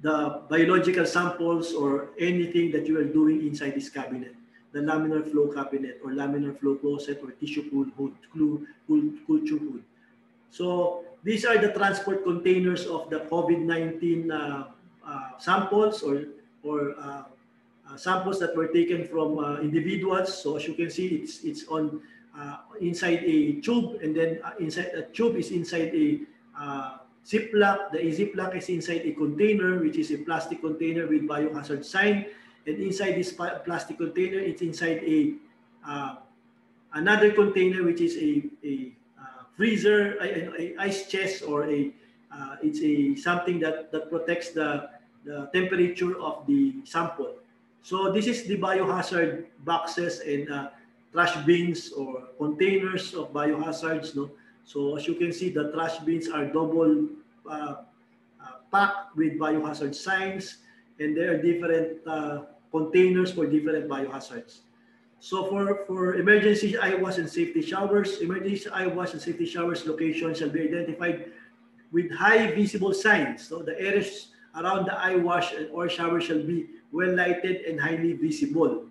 the biological samples or anything that you are doing inside this cabinet, the laminar flow cabinet or laminar flow closet or tissue cool hood, culture hood. So these are the transport containers of the COVID-19 uh, uh, samples or, or uh, uh samples that were taken from uh, individuals. So as you can see, it's, it's on inside a tube and then inside a tube is inside a Ziploc, the Ziploc is inside a container, which is a plastic container with biohazard sign. And inside this plastic container, it's inside a uh, another container, which is a, a uh, freezer, a, a, ice chest, or a uh, it's a something that that protects the the temperature of the sample. So this is the biohazard boxes and uh, trash bins or containers of biohazards. No, so as you can see, the trash bins are double uh, uh, packed with biohazard signs, and there are different uh, containers for different biohazards. So for, for emergency eye wash and safety showers, emergency eye wash and safety showers locations shall be identified with high visible signs. So the areas around the eye wash or shower shall be well lighted and highly visible.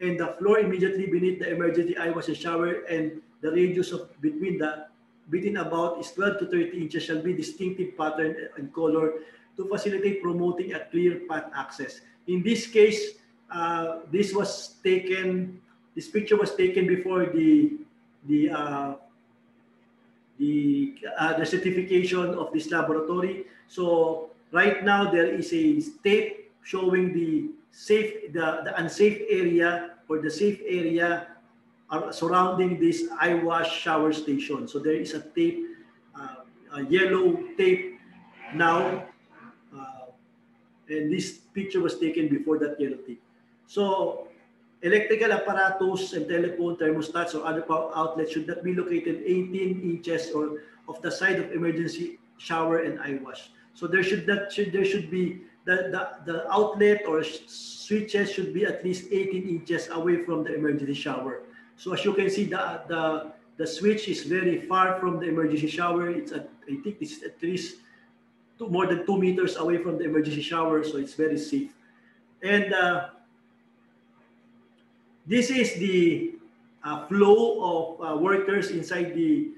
And the floor immediately beneath the emergency eye wash and shower and the radius of between the within about is 12 to 30 inches shall be distinctive pattern and color to facilitate promoting a clear path access. In this case, uh, this was taken, this picture was taken before the the uh, the uh, the certification of this laboratory. So right now there is a tape showing the safe the, the unsafe area or the safe area surrounding this wash shower station. So there is a tape, uh, a yellow tape now uh, And this picture was taken before that yellow tick. So electrical apparatus and telephone thermostats or other power outlets should not be located 18 inches or of the side of emergency shower and eye wash. So there should that should there should be the, the, the outlet or switches should be at least 18 inches away from the emergency shower. So as you can see, the the the switch is very far from the emergency shower. It's at I think it's at least two, more than two meters away from the emergency shower, so it's very safe. And uh, this is the uh, flow of uh, workers inside the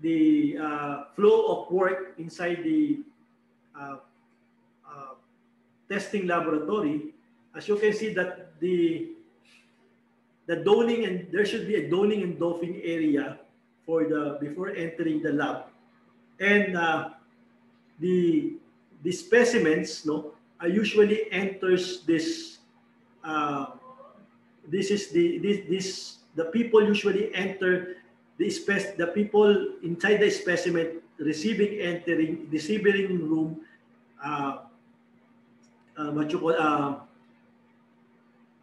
the uh, flow of work inside the testing laboratory. As you can see that the the donning and there should be a donning and doffing area for the before entering the lab and uh, the the specimens no are usually enters this uh, this is the this this the people usually enter the spec the people inside the specimen receiving entering receiving room uh, uh, what you call uh,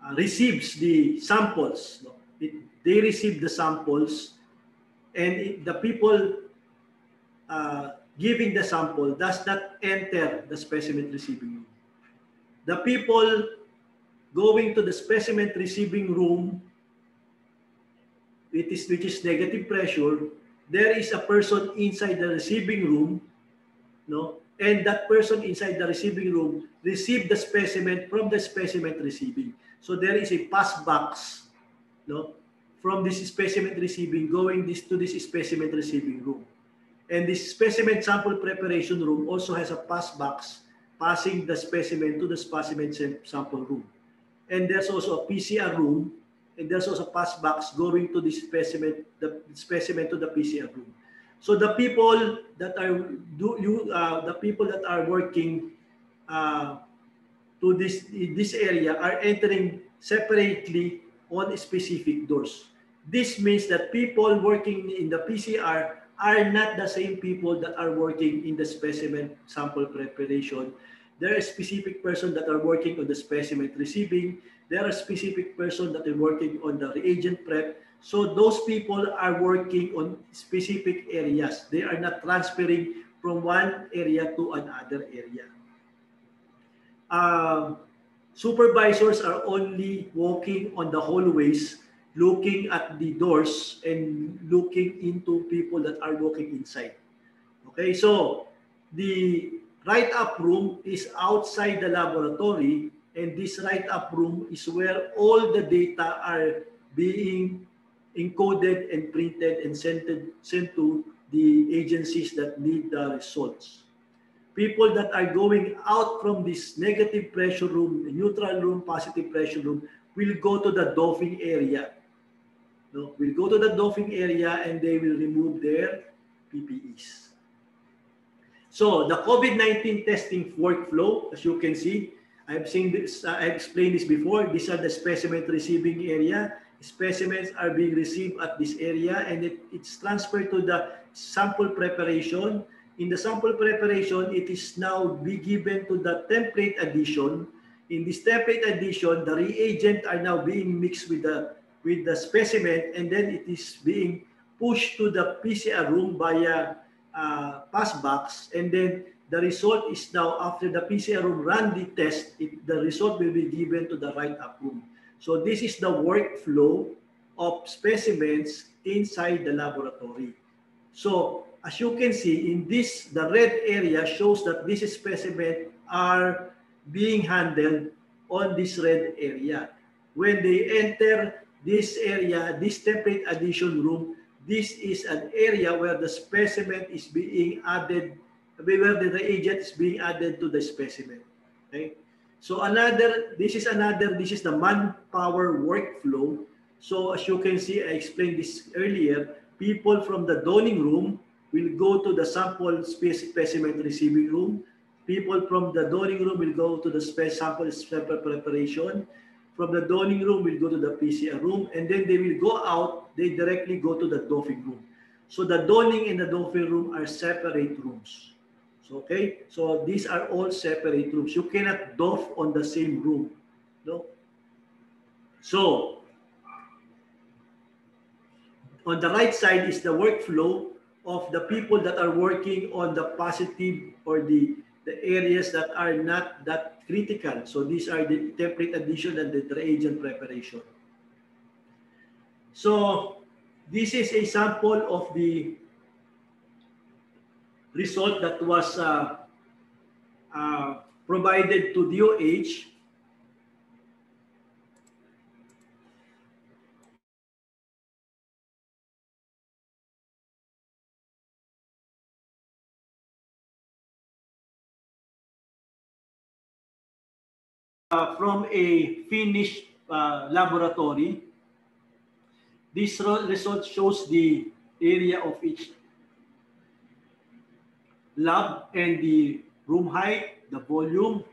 uh, receives the samples no? it, they receive the samples and it, the people uh, giving the sample does not enter the specimen receiving room. The people going to the specimen receiving room, it is, which is negative pressure, there is a person inside the receiving room, no? and that person inside the receiving room received the specimen from the specimen receiving. So there is a pass box no? from this specimen receiving going this to this specimen receiving room. And this specimen sample preparation room also has a pass box passing the specimen to the specimen sample room. And there's also a PCR room, and there's also pass box going to the specimen, the specimen to the PCR room. So the people that are do you uh, the people that are working uh, to this this area are entering separately on specific doors. This means that people working in the PCR are not the same people that are working in the specimen sample preparation. There are specific persons that are working on the specimen receiving. There are specific persons that are working on the reagent prep. So those people are working on specific areas. They are not transferring from one area to another area. Uh, supervisors are only walking on the hallways looking at the doors and looking into people that are walking inside. Okay, so the write-up room is outside the laboratory and this write-up room is where all the data are being encoded and printed and sent, sent to the agencies that need the results. People that are going out from this negative pressure room, neutral room, positive pressure room, will go to the doffing area no, will go to the doffing area and they will remove their PPEs. So the COVID-19 testing workflow, as you can see, I've seen this, uh, I've explained this before. These are the specimen receiving area. Specimens are being received at this area and it, it's transferred to the sample preparation. In the sample preparation, it is now be given to the template addition. In this template addition, the reagent are now being mixed with the with the specimen and then it is being pushed to the PCR room via uh, pass box and then the result is now after the PCR room run the test, it, the result will be given to the write-up room. So this is the workflow of specimens inside the laboratory. So as you can see in this, the red area shows that this specimen are being handled on this red area. When they enter this area, this template addition room, this is an area where the specimen is being added, where the reagent is being added to the specimen. Okay. So another, this is another, this is the manpower workflow. So as you can see, I explained this earlier, people from the donning room will go to the sample specimen receiving room. People from the donning room will go to the sample sample preparation from the donning room will go to the PCR room, and then they will go out, they directly go to the doffing room. So the donning and the doffing room are separate rooms. Okay? So these are all separate rooms. You cannot doff on the same room. No? So, on the right side is the workflow of the people that are working on the positive or the the areas that are not that critical. So these are the template addition and the reagent preparation. So this is a sample of the result that was uh, uh, provided to DOH uh, from a finished uh, laboratory. This result shows the area of each lab and the room height, the volume,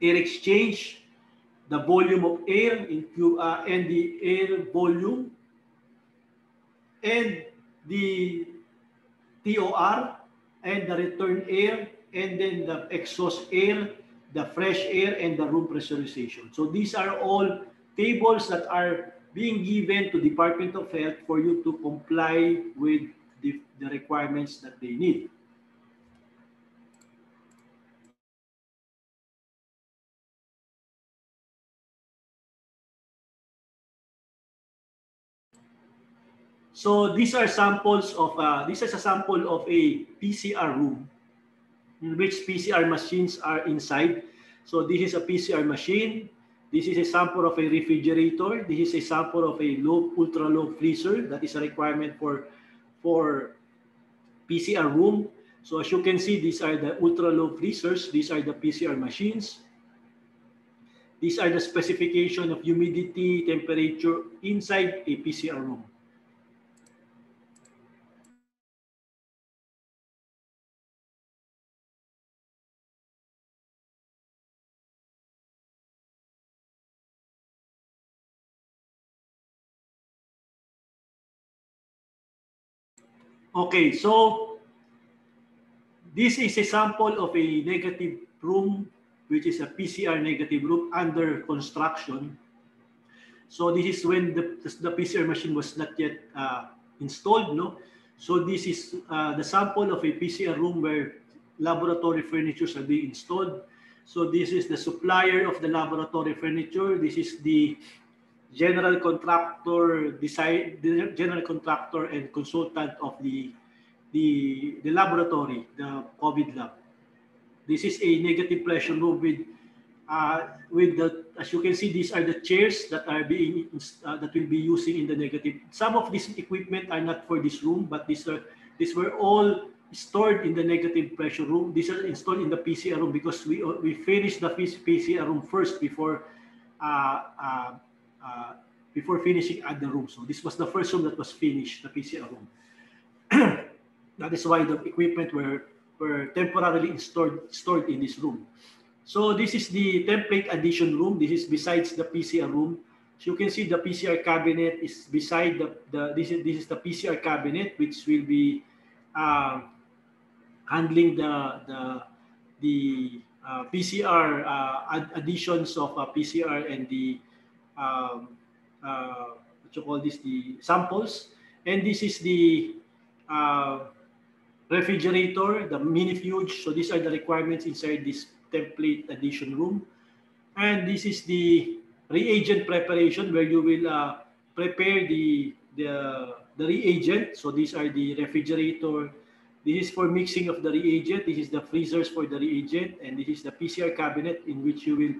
air exchange, the volume of air in Q, uh, and the air volume, and the TOR, and the return air, and then the exhaust air, the fresh air, and the room pressurization. So these are all tables that are being given to Department of Health for you to comply with the, the requirements that they need. So these are samples of, uh, this is a sample of a PCR room in which PCR machines are inside. So this is a PCR machine. This is a sample of a refrigerator. This is a sample of a low, ultra low freezer. That is a requirement for, for PCR room. So as you can see, these are the ultra low freezers. These are the PCR machines. These are the specification of humidity, temperature inside a PCR room. Okay, so this is a sample of a negative room, which is a PCR negative room under construction. So this is when the, the PCR machine was not yet uh, installed, no? So this is uh, the sample of a PCR room where laboratory furnitures are being installed. So this is the supplier of the laboratory furniture. This is the general contractor design general contractor and consultant of the the the laboratory the covid lab. This is a negative pressure room with uh, with the as you can see these are the chairs that are being uh, that will be using in the negative. Some of this equipment are not for this room but these are these were all stored in the negative pressure room. These are installed in the pcr room because we we finished the pcr room first before uh, uh, before finishing at the room. So this was the first room that was finished, the PCR room. that is why the equipment were, were temporarily stored, stored in this room. So this is the template addition room. This is besides the PCR room. So you can see the PCR cabinet is beside the, the this is this is the PCR cabinet which will be uh, handling the the the uh, PCR uh, additions of uh, PCR and the um, uh, what you call this, the samples. And this is the uh, refrigerator, the minifuge. So these are the requirements inside this template addition room. And this is the reagent preparation where you will uh, prepare the, the, the reagent. So these are the refrigerator. This is for mixing of the reagent. This is the freezers for the reagent. And this is the PCR cabinet in which you will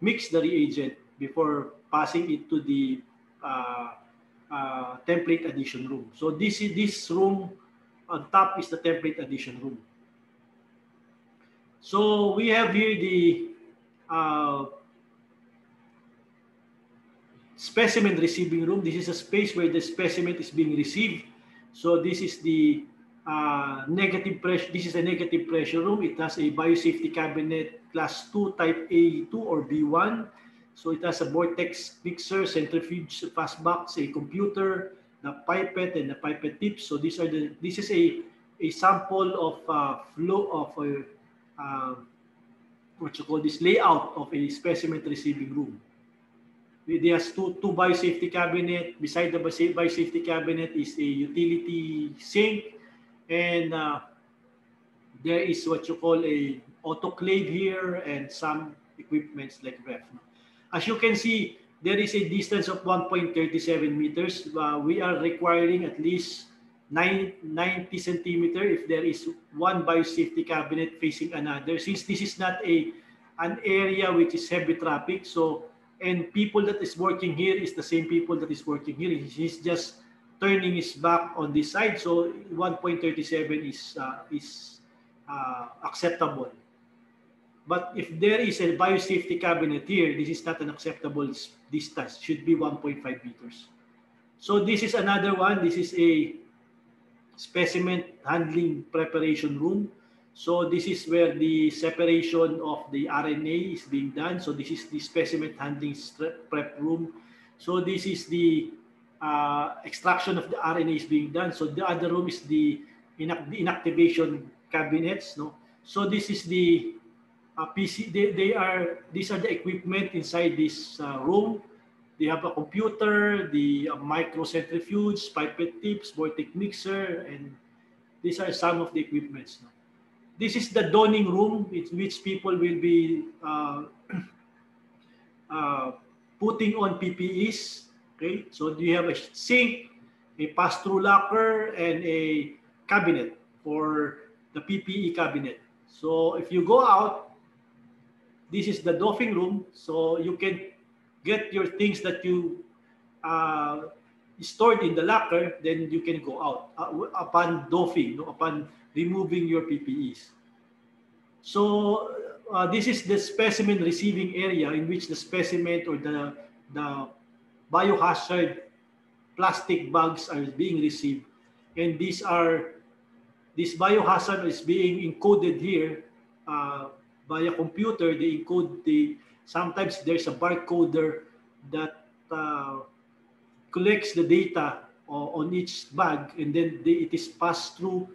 mix the reagent before passing it to the uh, uh, template addition room. So this is this room on top is the template addition room. So we have here the uh, specimen receiving room. This is a space where the specimen is being received. So this is the uh, negative pressure. This is a negative pressure room. It has a biosafety cabinet class 2 type A2 or B1 so it has a vortex mixer, centrifuge, fast box, a computer, the pipette, and the pipette tips. So these are the this is a a sample of uh, flow of a uh, what you call this layout of a specimen receiving room. It has two two biosafety cabinet. Beside the biosafety cabinet is a utility sink, and uh, there is what you call a autoclave here and some equipments like ref. As you can see, there is a distance of 1.37 meters. Uh, we are requiring at least 9, 90 centimeter if there is one biosafety cabinet facing another. Since this is not a an area which is heavy traffic, so and people that is working here is the same people that is working here. He's just turning his back on this side, so 1.37 is uh, is uh, acceptable. But if there is a biosafety cabinet here, this is not an acceptable distance. Should be 1.5 meters. So this is another one. This is a specimen handling preparation room. So this is where the separation of the RNA is being done. So this is the specimen handling prep room. So this is the uh, extraction of the RNA is being done. So the other room is the, inact the inactivation cabinets. No, so this is the uh, PC. They, they are these are the equipment inside this uh, room. They have a computer, the uh, microcentrifuge, pipette tips, vortex mixer, and these are some of the equipments. No? This is the donning room in which people will be uh, uh, putting on PPEs. Okay, so you have a sink, a pass-through locker, and a cabinet for the PPE cabinet. So if you go out, this is the doffing room. So you can get your things that you uh, stored in the locker, then you can go out uh, upon doffing, no, upon removing your PPEs. So uh, this is the specimen receiving area in which the specimen or the, the biohazard plastic bags are being received. And these are this biohazard is being encoded here uh, via computer. They encode the sometimes there's a barcoder that uh, collects the data on each bag and then they, it is passed through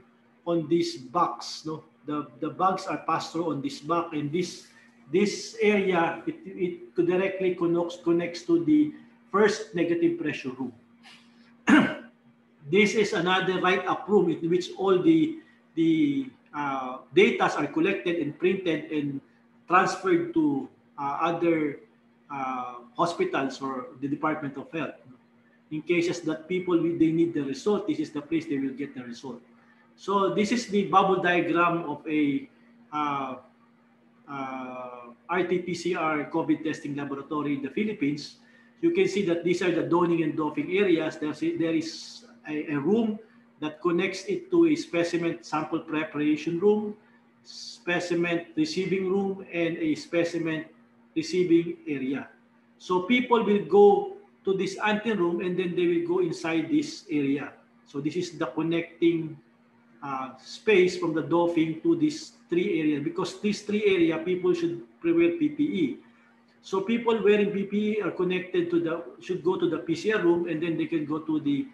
on this box no the the bags are passed through on this box and this this area it, it directly connects connects to the first negative pressure room this is another write up room in which all the the uh, data are collected and printed and transferred to uh, other uh, hospitals or the Department of Health. In cases that people they need the result, this is the place they will get the result. So this is the bubble diagram of a uh, uh, RT-PCR COVID testing laboratory in the Philippines. You can see that these are the donning and doffing areas. There's, there is a, a room that connects it to a specimen sample preparation room, specimen receiving room, and a specimen receiving area. So people will go to this anteroom and then they will go inside this area. So this is the connecting uh, space from the doffing to these three areas because these three area people should wear PPE. So people wearing PPE are connected to the should go to the PCR room and then they can go to the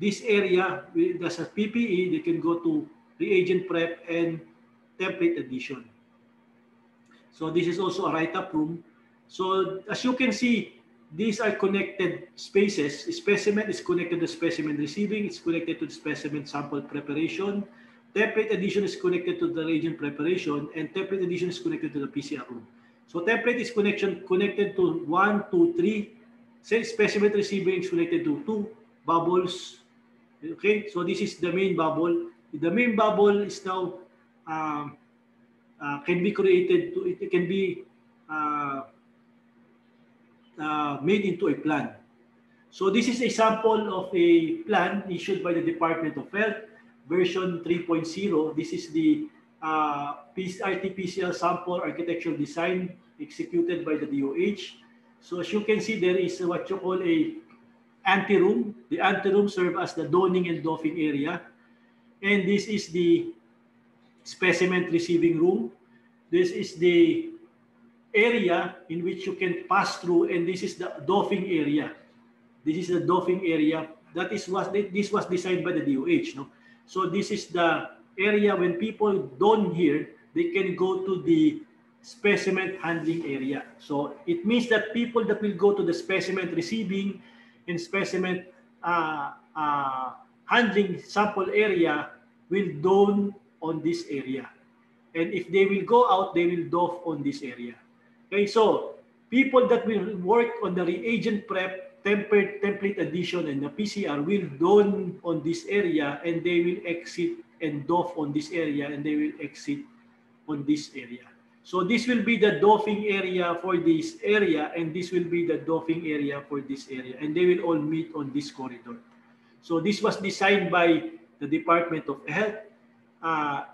this area there's a PPE they can go to reagent prep and template addition. So this is also a write-up room. So as you can see, these are connected spaces. Specimen is connected to specimen receiving. It's connected to the specimen sample preparation. Template addition is connected to the reagent preparation, and template addition is connected to the PCR room. So template is connection connected to one, two, three. Say specimen receiving is connected to two bubbles. Okay, so this is the main bubble. The main bubble is now um, uh, can be created to it can be uh, uh, made into a plan. So this is a sample of a plan issued by the Department of Health, version 3.0. This is the uh, RT-PCR sample architectural design executed by the DOH. So as you can see, there is what you call a anteroom. The anteroom serve as the donning and doffing area. And this is the specimen receiving room. This is the area in which you can pass through and this is the doffing area. This is the doffing area. That is what this was designed by the DOH. No? So this is the area when people don't here, they can go to the specimen handling area. So it means that people that will go to the specimen receiving and specimen uh, uh, handling sample area will don on this area. And if they will go out, they will doff on this area. Okay, so people that will work on the reagent prep, template, template addition, and the PCR will don on this area and they will exit and doff on this area and they will exit on this area. So this will be the doffing area for this area and this will be the doffing area for this area and they will all meet on this corridor. So this was designed by the Department of Health. Uh,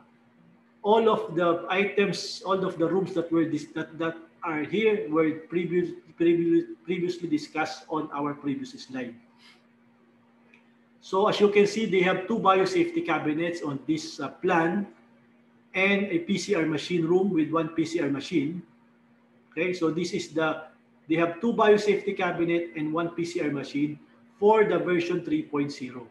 all of the items, all of the rooms that were that, that are here were previous, previous, previously discussed on our previous slide. So as you can see, they have two biosafety cabinets on this uh, plan and a PCR machine room with one PCR machine. Okay, so this is the, they have two biosafety cabinet and one PCR machine for the version 3.0.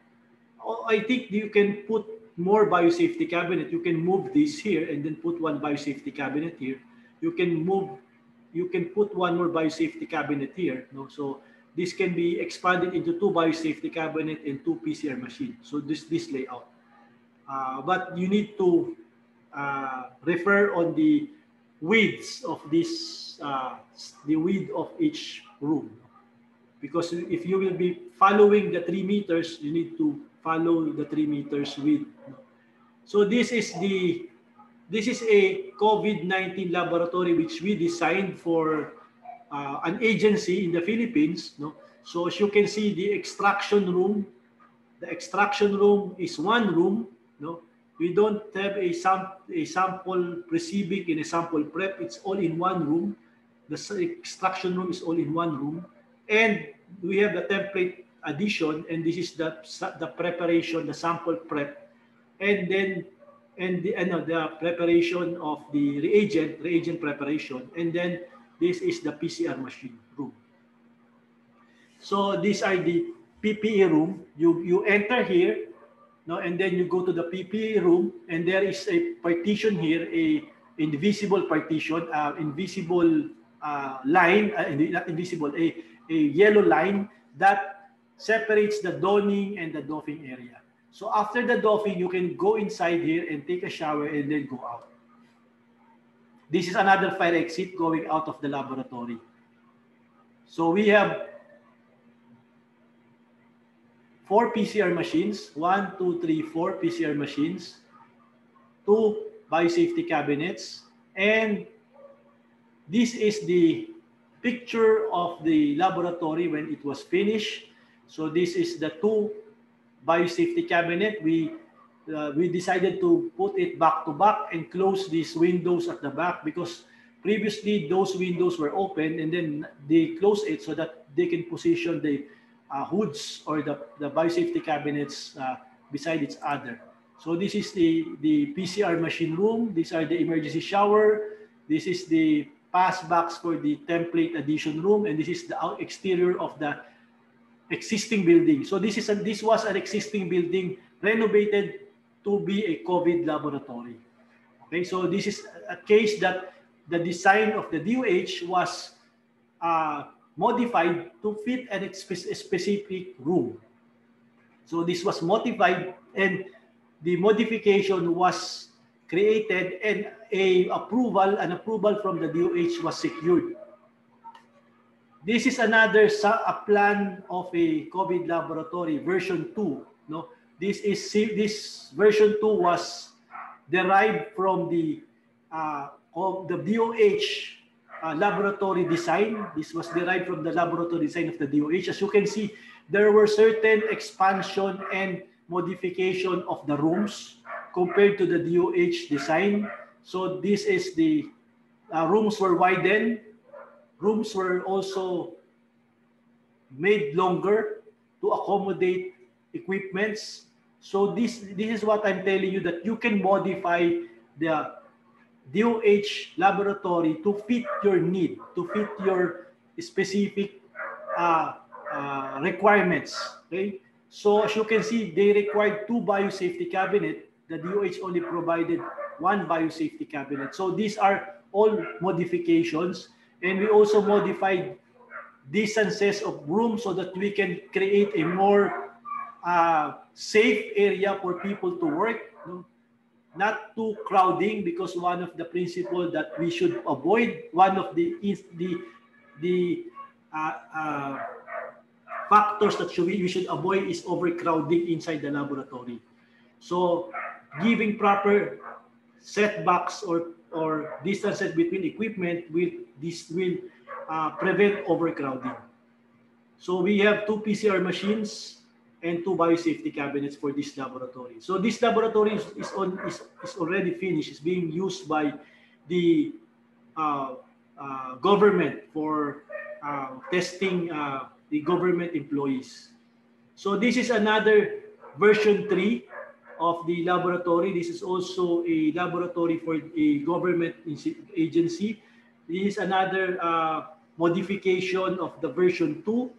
I think you can put more biosafety cabinet. You can move this here and then put one biosafety cabinet here. You can move, you can put one more biosafety cabinet here. No? So this can be expanded into two biosafety cabinet and two PCR machine. So this, this layout. Uh, but you need to uh, refer on the widths of this, uh, the width of each room. Because if you will be following the three meters, you need to follow the three meters width. So this is the this is a COVID-19 laboratory which we designed for uh, an agency in the Philippines. No? So as you can see, the extraction room, the extraction room is one room. No? We don't have a, sam a sample receiving in a sample prep. It's all in one room. The extraction room is all in one room. And we have the template addition, and this is the, the preparation, the sample prep. And then and the, and uh, the preparation of the reagent, reagent preparation. And then this is the PCR machine room. So these are the PPE room. You, you enter here, no, and then you go to the PPE room, and there is a partition here, a invisible partition, uh, invisible uh, line, uh, invisible, a, a yellow line that separates the donning and the doffing area. So after the doffing, you can go inside here and take a shower and then go out. This is another fire exit going out of the laboratory. So we have four PCR machines, one, two, three, four PCR machines, two biosafety cabinets, and this is the picture of the laboratory when it was finished. So this is the two biosafety cabinet. We uh, we decided to put it back to back and close these windows at the back because previously those windows were open and then they close it so that they can position the uh, hoods or the, the biosafety cabinets uh, beside each other. So this is the, the PCR machine room. These are the emergency shower. This is the pass box for the template addition room. And this is the exterior of the existing building. So this is a, this was an existing building renovated to be a COVID laboratory. Okay, so this is a case that the design of the DOH was uh, modified to fit a specific room. So this was modified and the modification was created and a approval, an approval from the DOH was secured. This is another a plan of a COVID laboratory version 2. No? This is this version 2 was derived from the uh, of the DOH uh, laboratory design. This was derived from the laboratory design of the DOH. As you can see, there were certain expansion and modification of the rooms compared to the DOH design. So this is the uh, rooms were widened. Rooms were also made longer to accommodate equipments so this, this is what I'm telling you that you can modify the DOH laboratory to fit your need, to fit your specific uh, uh, requirements. Okay. So as you can see, they require two biosafety cabinet the DOH only provided one biosafety cabinet. So these are all modifications. And we also modified distances of rooms so that we can create a more uh, safe area for people to work. Not too crowding because one of the principles that we should avoid, one of the the the uh, uh, factors that should we, we should avoid is overcrowding inside the laboratory. So giving proper setbacks or or distances between equipment will this will uh, prevent overcrowding. So we have two PCR machines and two biosafety cabinets for this laboratory. So this laboratory is, is on is, is already finished. It's being used by the uh, uh, government for uh, testing uh, the government employees. So this is another version 3 of the laboratory. This is also a laboratory for a government agency. This is another uh, modification of the version 2.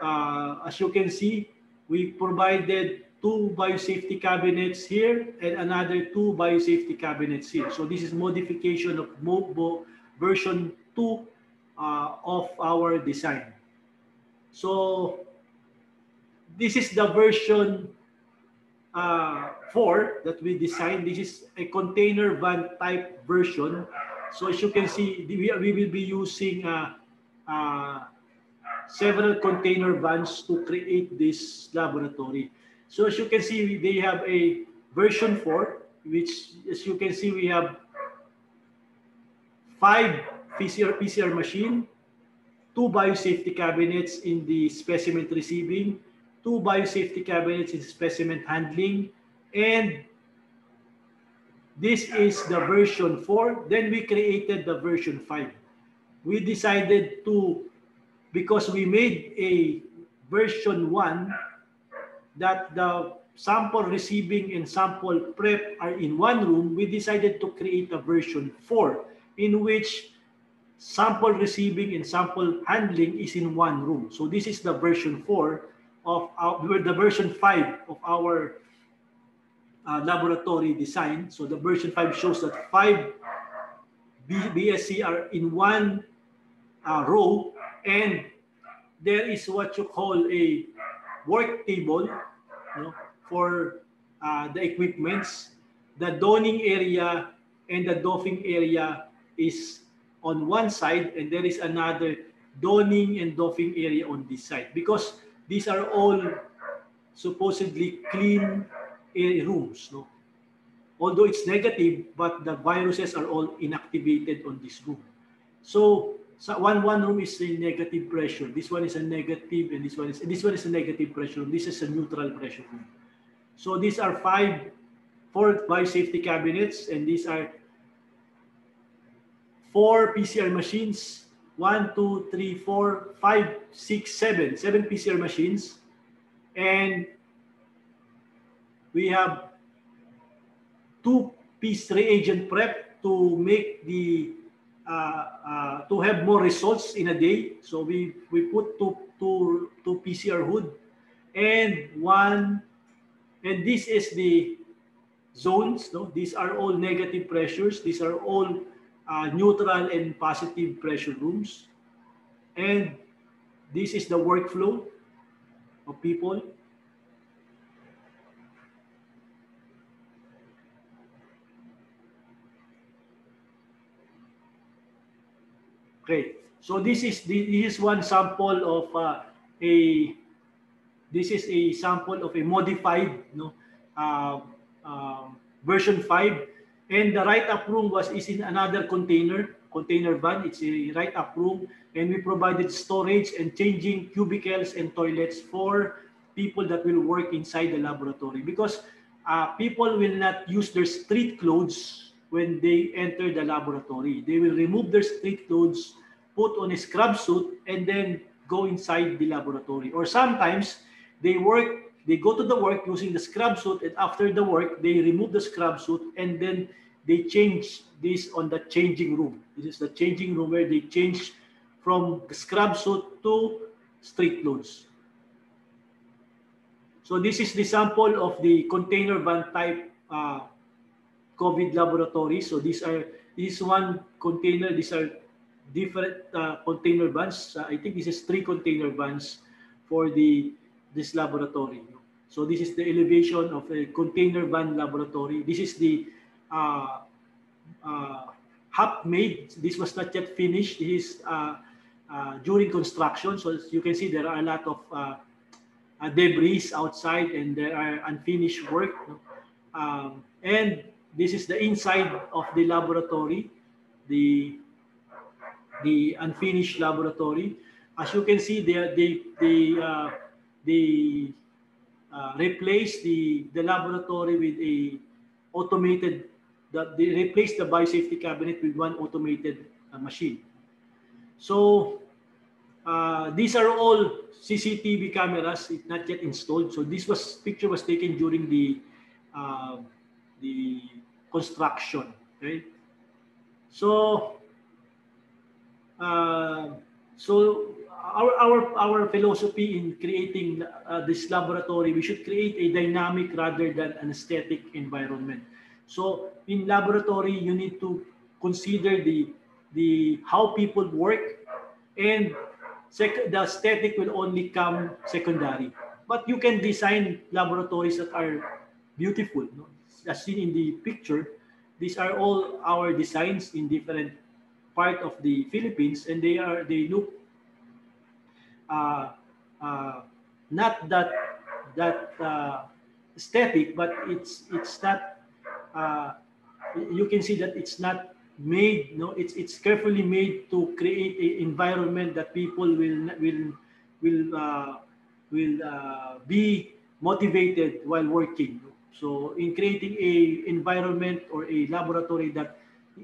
Uh, as you can see, we provided two biosafety cabinets here and another two biosafety cabinets here. So this is modification of MOBO version 2 uh, of our design. So this is the version uh, 4 that we designed. This is a container van type version. So as you can see, we, will be using uh, uh, several container vans to create this laboratory. So as you can see, they have a version 4, which as you can see, we have five PCR, PCR machine, two biosafety cabinets in the specimen receiving, two biosafety cabinets in specimen handling, and this is the version 4. Then we created the version 5. We decided to because we made a version 1 that the sample receiving and sample prep are in one room, we decided to create a version 4 in which sample receiving and sample handling is in one room. So this is the version 4 of our, the version 5 of our uh, laboratory design. So the version 5 shows that five BSC are in one uh, row and there is what you call a work table you know, for uh, the equipments. The donning area and the doffing area is on one side and there is another donning and doffing area on this side because these are all supposedly clean rooms. No? Although it's negative, but the viruses are all inactivated on this room. So so one one room is a negative pressure. This one is a negative, and this one is this one is a negative pressure. This is a neutral pressure room. So these are five, four biosafety cabinets, and these are four PCR machines. One, two, three, four, five, six, seven. Seven PCR machines, and we have two piece reagent prep to make the uh, uh, to have more results in a day. So we, we put two, two, two PCR hood and one, and this is the zones. No? These are all negative pressures. These are all uh, neutral and positive pressure rooms. And this is the workflow of people Okay, so this is this is one sample of uh, a this is a sample of a modified no uh, uh, version 5 and the right up room was is in another container container van. It's a right up room. And we provided storage and changing cubicles and toilets for people that will work inside the laboratory. Because uh, people will not use their street clothes when they enter the laboratory. They will remove their street clothes, put on a scrub suit, and then go inside the laboratory. Or sometimes they work, they go to the work using the scrub suit, and after the work, they remove the scrub suit, and then they change this on the changing room. This is the changing room where they change from scrub suit to street clothes. So this is the sample of the container van type uh, COVID laboratories. So these are this is one container. These are different uh, container vans. Uh, I think this is three container vans for the this laboratory. So this is the elevation of a container van laboratory. This is the uh, uh, half made. This was not yet finished. This is uh, uh, during construction. So as you can see, there are a lot of uh, uh, debris outside and there are unfinished work. Um, and this is the inside of the laboratory, the, the unfinished laboratory. As you can see, they, they, they, uh, they uh, replace the, the laboratory with a automated, the, they replace the biosafety cabinet with one automated uh, machine. So uh, these are all CCTV cameras, not yet installed. So this was picture was taken during the uh, the construction. Okay, so uh, so our our our philosophy in creating uh, this laboratory, we should create a dynamic rather than an aesthetic environment. So in laboratory, you need to consider the the how people work and sec- the aesthetic will only come secondary. But you can design laboratories that are beautiful. No? As seen in the picture, these are all our designs in different part of the Philippines, and they are they look uh, uh, not that that uh, aesthetic, but it's it's not. Uh, you can see that it's not made no it's it's carefully made to create a environment that people will will will uh, will uh, be motivated while working so in creating a environment or a laboratory that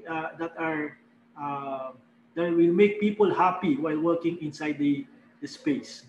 uh, that are uh, that will make people happy while working inside the, the space